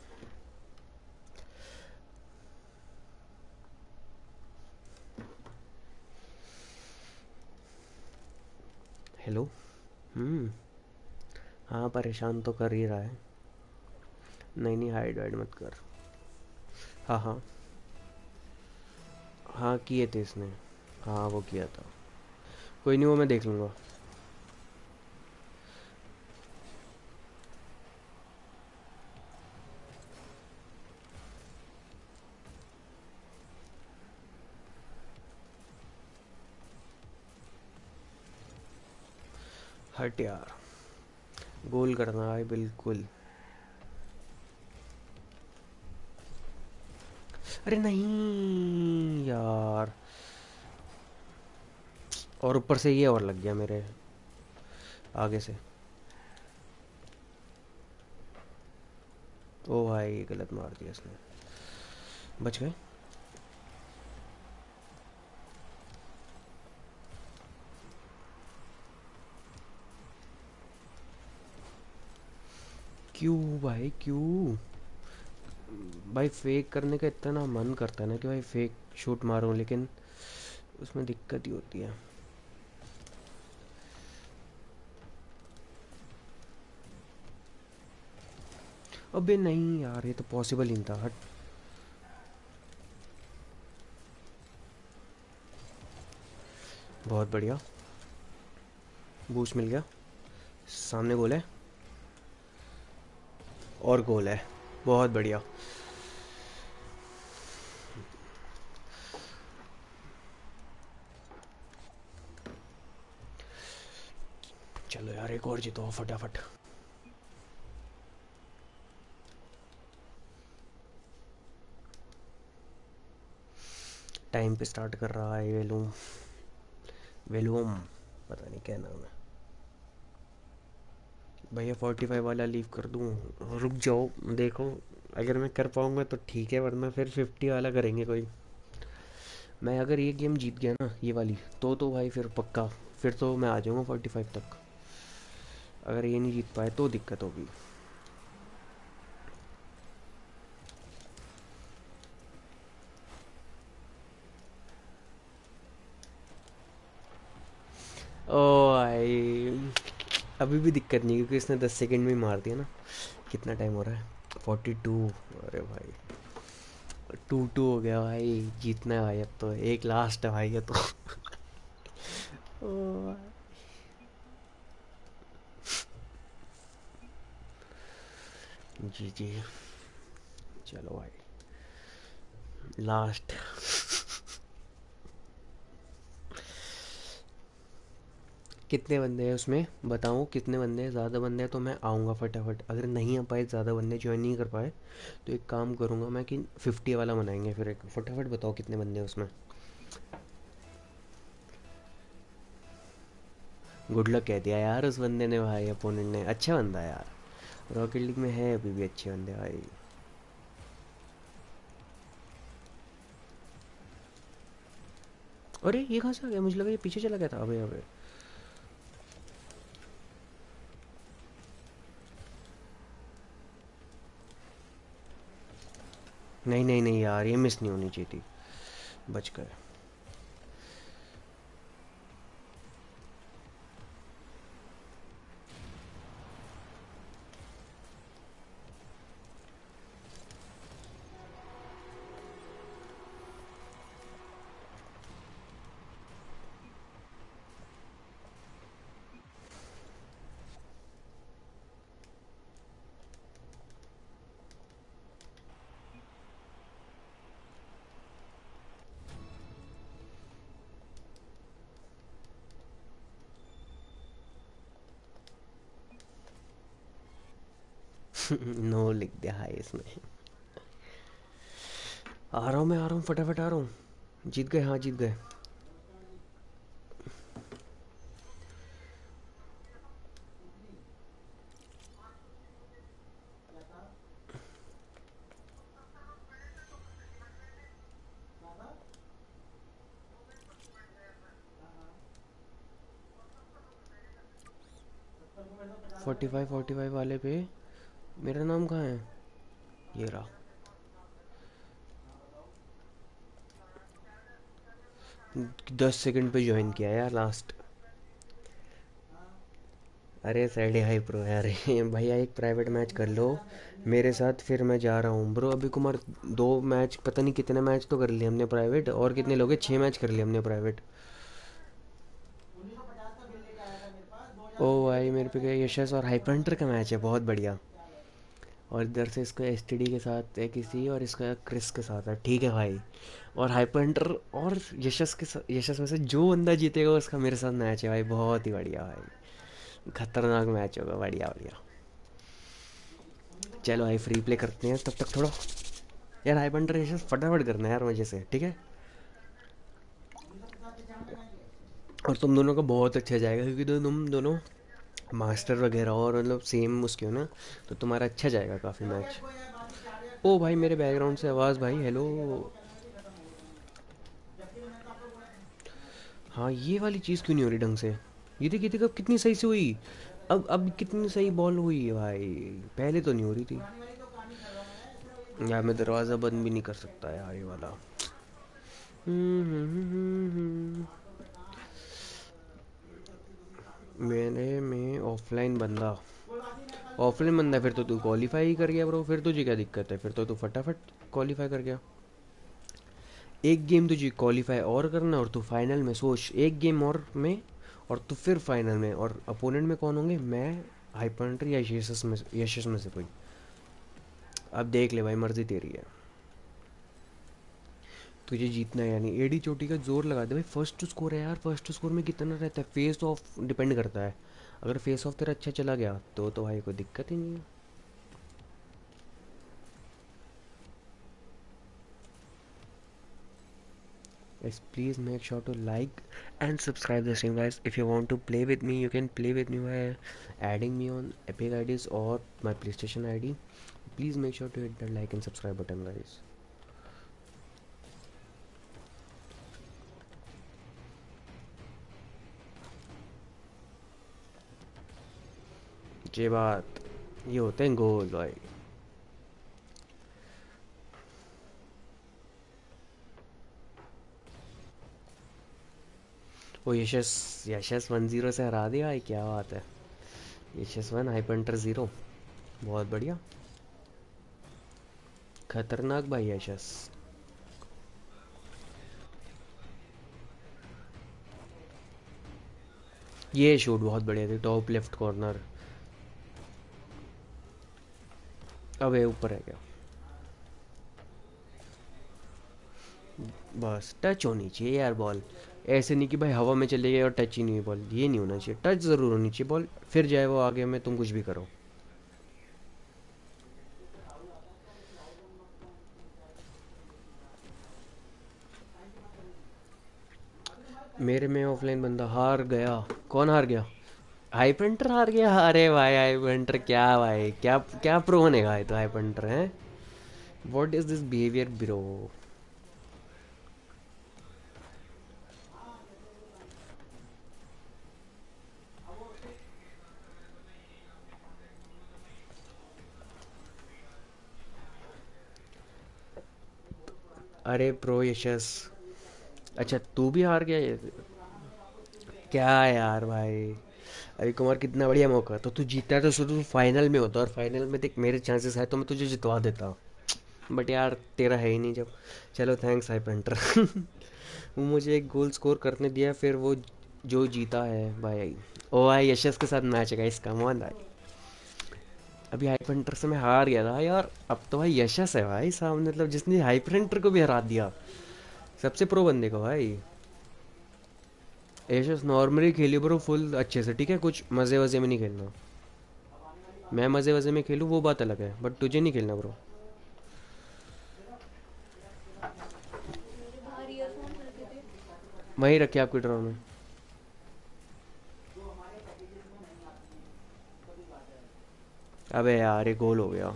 Hello hmm. हाँ परेशान तो कर ही रहा है। नहीं नहीं हाइड वाइड मत कर। हाँ हाँ। हाँ किए थे इसने। हाँ वो किया था। कोई नहीं, वो मैं देख लूँगा। हट यार। गोल करना है बिल्कुल। अरे नहीं यार। और ऊपर से ये और लग गया मेरे। आगे से। ओ भाई, गलत मार दिया इसने। बच गए? क्यों भाई क्यों? भाई फेक करने का इतना मन करता है ना कि भाई फेक शूट मारूं, लेकिन उसमें दिक्कत ही होती है। अबे नहीं यार, ये तो पॉसिबल ही नहीं था। हट बहुत बढ़िया। बूस्ट मिल गया। सामने गोल है और गोल है। बहुत बढ़िया। चलो यार, एक और जीतो फटाफट। टाइम पे स्टार्ट कर रहा है वेलूम। वेलूम, पता नहीं क्या नाम है। भैया फोर्टी फाइव वाला लीव कर दूँ। रुक जाओ, देखो, अगर मैं कर पाऊँगा तो ठीक है, वरना फिर फिफ्टी वाला करेंगे कोई। मैं अगर ये गेम जीत गया ना, ये वाली तो तो भाई फिर पक्का, फिर तो मैं आ जाऊँगा फोर्टी फाइव तक। अगर ये नहीं जीत पाए तो दिक्कत होगी। ओ अभी भी दिक्कत नहीं क्योंकि इसने दस सेकंड में मार दिया ना। कितना टाइम हो रहा है? फोर्टी टू अरे भाई। टू टू हो गया भाई। जीतना है भाई अब तो। एक लास्ट है भाई ये तो। जी जी। चलो भाई। लास्ट कितने बंदे हैं उसमें? बताऊँ, कितने बंदे हैं? ज़्यादा बंदे हैं तो मैं आऊँगा फटाफट। अगर नहीं आ पाए, ज़्यादा बंदे ज्वाइन नहीं कर पाए तो एक काम करूँगा मैं कि फिफ्टी वाला बनाएँगे फिर एक। फटाफट बताओ कितने बंदे हैं उसमें। गुड लक कह दिया यार उस बंदे ने भाई अपोनेंट ने। अच्छा बंदा यार। रॉकेट लीग में है, अभी भी अच्छे बंदे भाई। अरे, ये कहाँ से आ गया? मुझे लगा ये पीछे चला गया था। अबे अबे। नहीं नहीं नहीं यार ये मिस नहीं होनी चाहिए थी। बच गए इसमें। आ रहा हूँ मैं, आ रहा हूँ, फटाफट आ रहा हूँ। जीत गए हाँ जीत गए। फोर्टी फाइव फोर्टी फाइव वाले पे। मेरा नाम कहाँ है? ये रहा। दस सेकंड पे ज्वाइन किया यार लास्ट अरे सैडे हाई प्रो यार भैया एक प्राइवेट मैच कर लो। मेरे साथ फिर मैं जा रहा हूँ ब्रो अभी कुमार, दो मैच पता नहीं कितने मैच तो कर लिए हमने प्राइवेट और कितने लोग? छः मैच कर लिए हमने प्राइवेट ओ भाई, मेरे पे यशस और हाइपरंटर का मैच है? बहुत बढ़िया। और इधर से इसका एस के साथ है किसी और इसका क्रिस के साथ है। ठीक है भाई। और हाइपरंटर और यशस के साथ यशस में से जो बंदा जीतेगा उसका मेरे साथ मैच है भाई। बहुत ही बढ़िया भाई। खतरनाक मैच होगा। बढ़िया बढ़िया। चलो भाई फ्री प्ले करते हैं। तब तक थोड़ा। यार हाई बंडर फटाफट करना है यार मज़े से। ठीक है? और तुम दोनों का बहुत अच्छा जाएगा क्योंकि तुम दोनों मास्टर वगैरह और मतलब सेम उसके हो ना तो तुम्हारा अच्छा जाएगा काफ़ी मैच ओ भाई, मेरे बैकग्राउंड से आवाज़ भाई हेलो हाँ ये वाली चीज़ क्यों नहीं हो रही ढंग से? ये देखिए देखो कितनी सही से हुई। अब अब कितनी सही बॉल हुई है भाई। पहले तो नहीं हो रही थी। यार, मैं दरवाज़ा बंद भी नहीं कर सकता यार, ये वाला। मेरे में ऑफलाइन बंदा। ऑफलाइन बंदा, फिर तो तू क्वालिफाई ही कर गया ब्रो फिर तुझे क्या दिक्कत है? फिर तो तू फटाफट क्वालिफाई कर गया। एक गेम तुझे क्वालिफाई और करना और तू फाइनल में सोच, एक गेम और में और तू फिर फाइनल में। और अपोनेंट में कौन होंगे? मैं हाइपर या यशस में यशस में से कोई। अब देख ले भाई, मर्ज़ी तेरी है। तुझे जीतना है यानी एडी चोटी का ज़ोर लगा दे भाई फ़र्स्ट टू स्कोर है यार फ़र्स्ट टू स्कोर में कितना रहता है फेस ऑफ़ डिपेंड करता है अगर फेस ऑफ़ तेरा अच्छा चला गया तो तो भाई कोई दिक्कत ही नहीं है guys please make sure to like and subscribe the stream guys if you want to play with me you can play with me by adding me on epic ids or my playstation id please make sure to hit the like and subscribe button guys होते हैं गोल भाई वो Yashas Yashas one zero से हरा दिया भाई, क्या बात है। यशस वन हाइपेंटर ज़ीरो बहुत बढ़िया। खतरनाक भाई यशस। ये शूट बहुत बढ़िया थी टॉप लेफ़्ट कॉर्नर अबे ऊपर है क्या बस टच होनी चाहिए यार बॉल ऐसे नहीं कि भाई हवा में चले गए और टच ही नहीं हुई बॉल ये नहीं होना चाहिए। टच ज़रूर होनी चाहिए बॉल फिर जाए वो आगे में, तुम कुछ भी करो। मेरे में ऑफलाइन बंदा हार गया। कौन हार गया? हाई पेंटर हार गया? अरे भाई हाई पेंटर क्या भाई? क्या क्या प्रो बनेगा ये तो हाई पेंटर है? What is this behaviour bro अरे प्रो यशस। अच्छा तू भी हार गया? क्या यार भाई? अभी कुमार कितना बढ़िया मौका तो तू जीता तो तू फाइनल में होता और फाइनल में देख, मेरे चांसेस है तो मैं तुझे जितवा देता बट यार, तेरा है ही नहीं जब। चलो थैंक्स हाई पेंटर वो मुझे एक गोल स्कोर करने दिया, फिर वो जो जीता है, भाई। ओ भाई, यशस के साथ मैच है इसका मान भाई। अभी हाइपेंटर से मैं हार गया था, यार। अब तो भाई यशस है, भाई, सामने मतलब जिसने हाइपेंटर को भी हरा दिया। सबसे प्रो बंदे को, भाई। यशस नॉर्मली खेली ब्रो फुल अच्छे से, ठीक है? कुछ मज़े वज़े में नहीं खेलना। मैं मज़े वज़े में खेलूँ, वो बात अलग है बट तुझे नहीं खेलना ब्रो वहीं रखे आपके ड्रॉ में। अबे यार, ये गोल हो गया।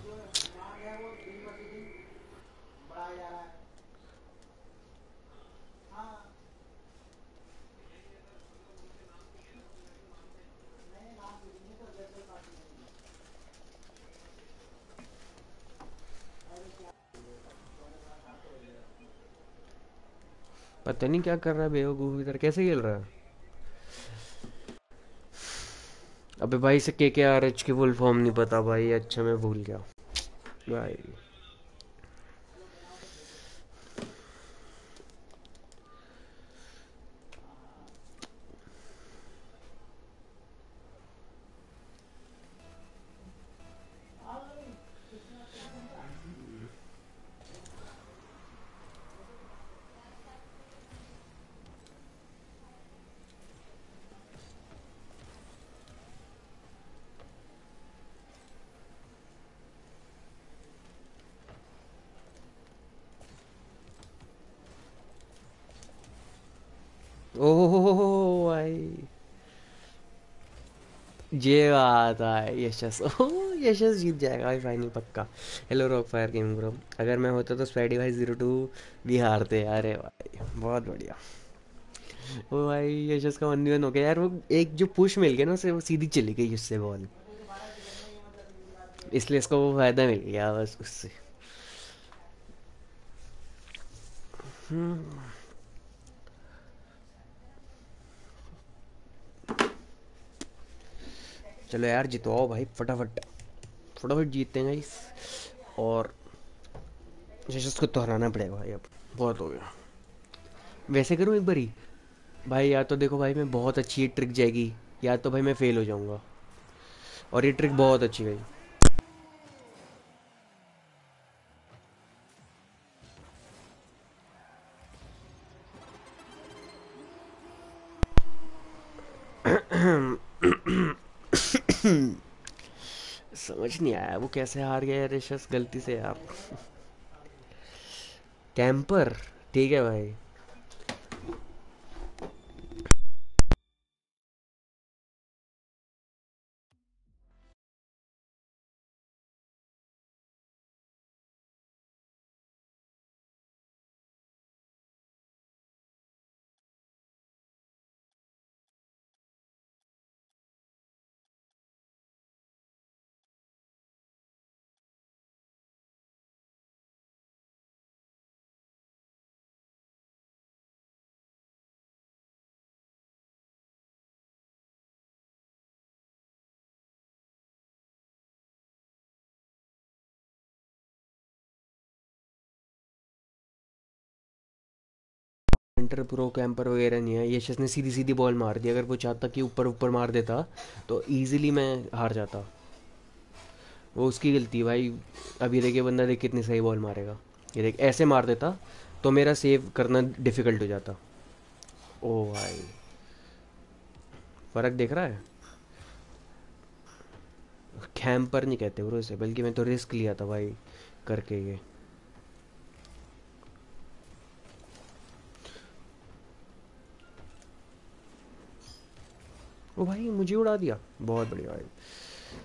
पता नहीं क्या कर रहा है बेवकूफ़ इधर, कैसे खेल रहा है? अबे भाई से के के आर एच की फुल फॉर्म नहीं पता भाई अच्छा मैं भूल गया। भाई ओह भाई ये बात है यशस ओह यशस जीत जाएगा भाई फाइनल पक्का hello rock fire game bro अगर मैं होता तो स्पैडी भाई ज़ीरो टू भी हारते अरे भाई बहुत बढ़िया ओ भाई यशस का वन वन हो गया यार वो एक जो पुश मिल गया ना उसे वो सीधी चली गई उससे बॉल इसलिए इसको वो फ़ायदा मिल गया बस उससे हम्म चलो यार जितवाओ भाई, फटाफट। फटाफट जीतते हैं गाइस और जैसे उसको तो हराना पड़ेगा भाई अब। बहुत हो गया। वैसे करूँ एक बारी? भाई, या तो देखो भाई, मैं बहुत अच्छी ट्रिक जाएगी, या तो भाई मैं फेल हो जाऊँगा। और ये ट्रिक बहुत अच्छी गई समझ नहीं आया, वो कैसे हार गया रेशस गलती से यार। कैंपर ठीक है भाई। सेंटर प्रो कैंपर वगैरह नहीं है। यशस ने सीधी सीधी बॉल मार दी, अगर वो चाहता कि ऊपर ऊपर मार देता तो इजीली मैं हार जाता। वो उसकी गलती भाई। ये देखिए बंदा देख कितनी सही बॉल मारेगा। ये देख, ऐसे मार देता तो मेरा सेव करना डिफ़िकल्ट हो जाता। ओ भाई। फ़र्क देख रहा है? कैंपर नहीं कहते ब्रो इसे, बल्कि मैं तो रिस्क लिया था भाई करके ये। ओ भाई मुझे उड़ा दिया। बहुत बढ़िया भाई।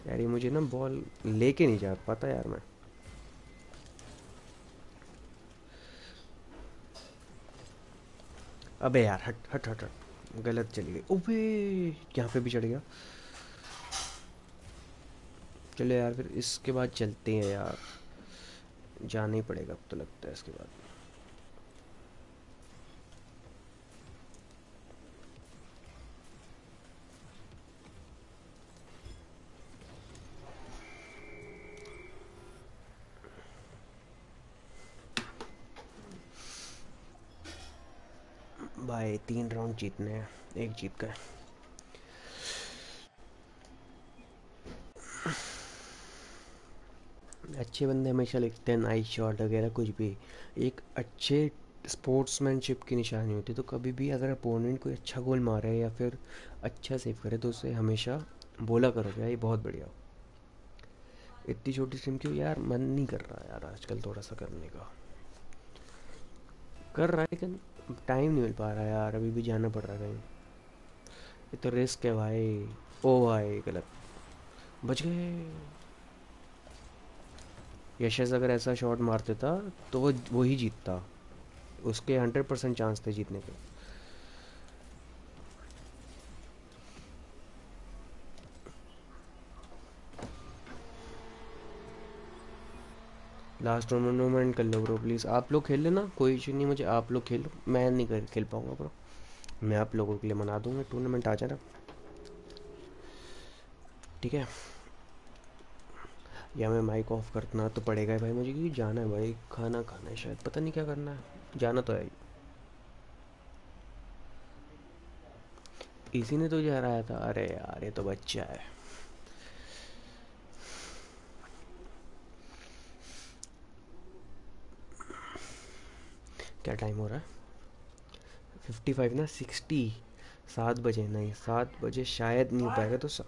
यार ये मुझे ना बॉल लेके नहीं जा पाता यार मैं। अबे यार, हट हट हट हट। गलत चली गई। ओबे, यहाँ पे भी चढ़ गया। चलो यार, फिर इसके बाद चलते हैं यार। जाना ही पड़ेगा अब तो लगता है इसके बाद। भाई, तीन राउंड जीतने हैं, एक जीत गए। अच्छे बंदे हमेशा लिखते हैं नाइस शॉट वगैरह, कुछ भी। एक अच्छे स्पोर्ट्समैनशिप की निशानी होती है तो कभी भी अगर अपोनेंट कोई अच्छा गोल मारे या फिर अच्छा सेव करे तो उसे हमेशा बोला करो क्या ये बहुत बढ़िया। इतनी छोटी टीम क्यों? यार, मन नहीं कर रहा यार आजकल थोड़ा सा करने का। कर रहा है लेकिन टाइम नहीं मिल पा रहा यार, अभी भी जाना पड़ रहा है कहीं। ये तो रिस्क है भाई। ओ भाई, गलत। बच गए। यशस अगर ऐसा शॉट मारते देता तो वो वही जीतता। उसके हंड्रेड परसेंट चांस थे जीतने के। लास्ट टूर्नामेंट कर लो ब्रो प्लीज़ आप लोग खेल लेना, कोई इशू नहीं, मुझे आप लोग खेलो। मैं नहीं कर, खेल पाऊँगा ब्रो मैं आप लोगों के लिए मना दूँगा टूर्नामेंट आ जाना। ठीक है? या मैं माइक ऑफ़ करना तो पड़ेगा भाई मुझे, क्योंकि जाना है भाई, खाना खाना है शायद, पता नहीं क्या करना है। जाना तो है। इसी ने तो जा रहा था, अरे यार, ये तो बच्चा है। क्या टाइम हो रहा है? फिफ्टी फाइव ना सिक्सटी सात बजे नहीं सात बजे शायद नहीं हो पाएगा तो सा...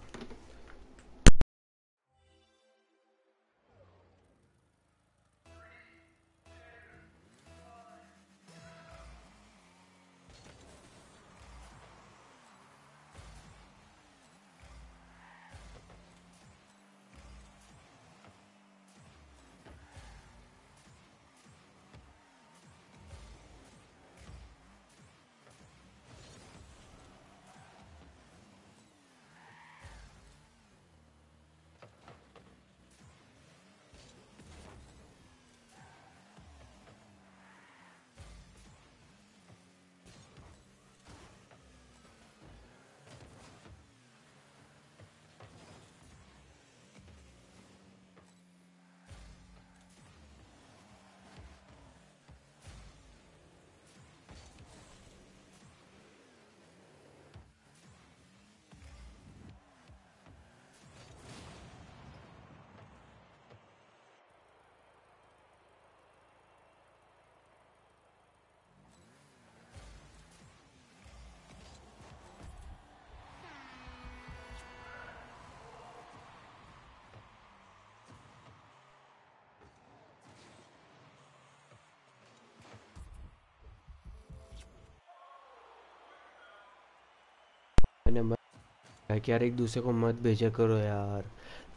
है कि यार एक दूसरे को मत भेजा करो यार।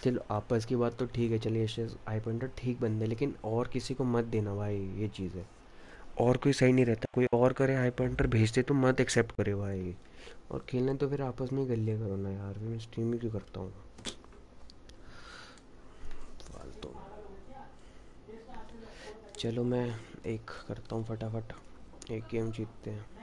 चलो, आपस की बात तो ठीक है, चलिए आई पॉइंटर ठीक बंदे, लेकिन और किसी को मत देना भाई, ये चीज़ है। और कोई सही नहीं रहता, कोई और करे हाई पॉइंटर भेजते तो मत एक्सेप्ट करे भाई। और खेलने तो फिर आपस में ही कर करो ना यार मैं स्ट्रीम ही क्यों करता हूँ? फालतू। चलो मैं एक करता हूँ फटाफट, एक गेम जीतते हैं।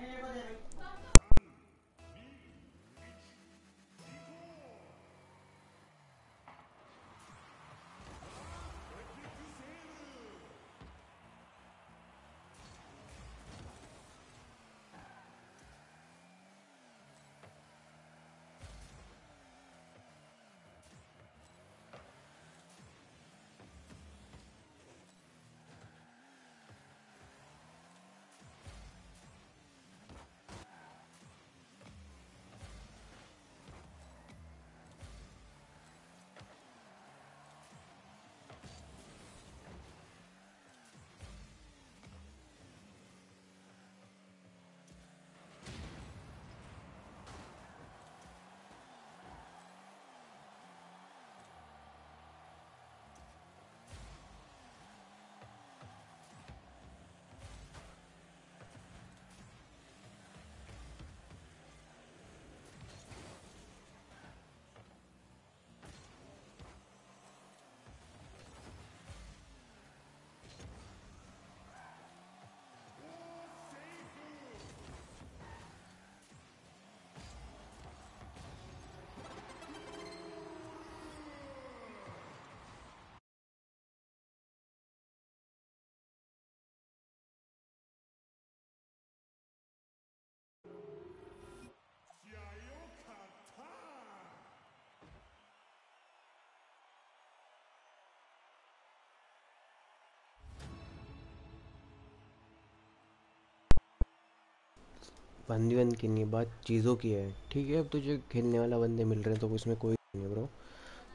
बंदी बंद की नहीं, बात चीज़ों की है। ठीक है, अब तुझे खेलने वाला बंदे मिल रहे हैं तो उसमें कोई नहीं है ब्रो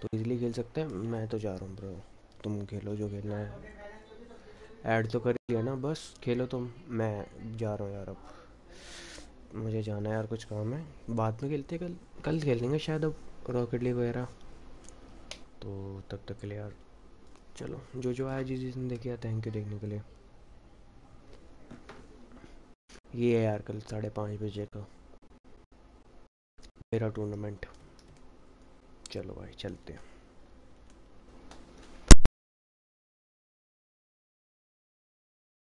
तो इजीली खेल सकते हैं। मैं तो जा रहा हूँ ब्रो तुम खेलो जो खेलना है। ऐड तो कर लिया ना, बस। खेलो तुम। मैं जा रहा हूँ यार अब। मुझे जाना है यार, कुछ काम है। बाद में खेलते कल। कल खेल लेंगे शायद अब रॉकेट लीग वगैरह। तो तब तक के लिए यार, चलो। जो जो आया जिस जिसने देखा थैंक यू देखने के लिए। ये है यार कल साढ़े पाँच बजे का। मेरा टूर्नामेंट चलो भाई चलते हैं।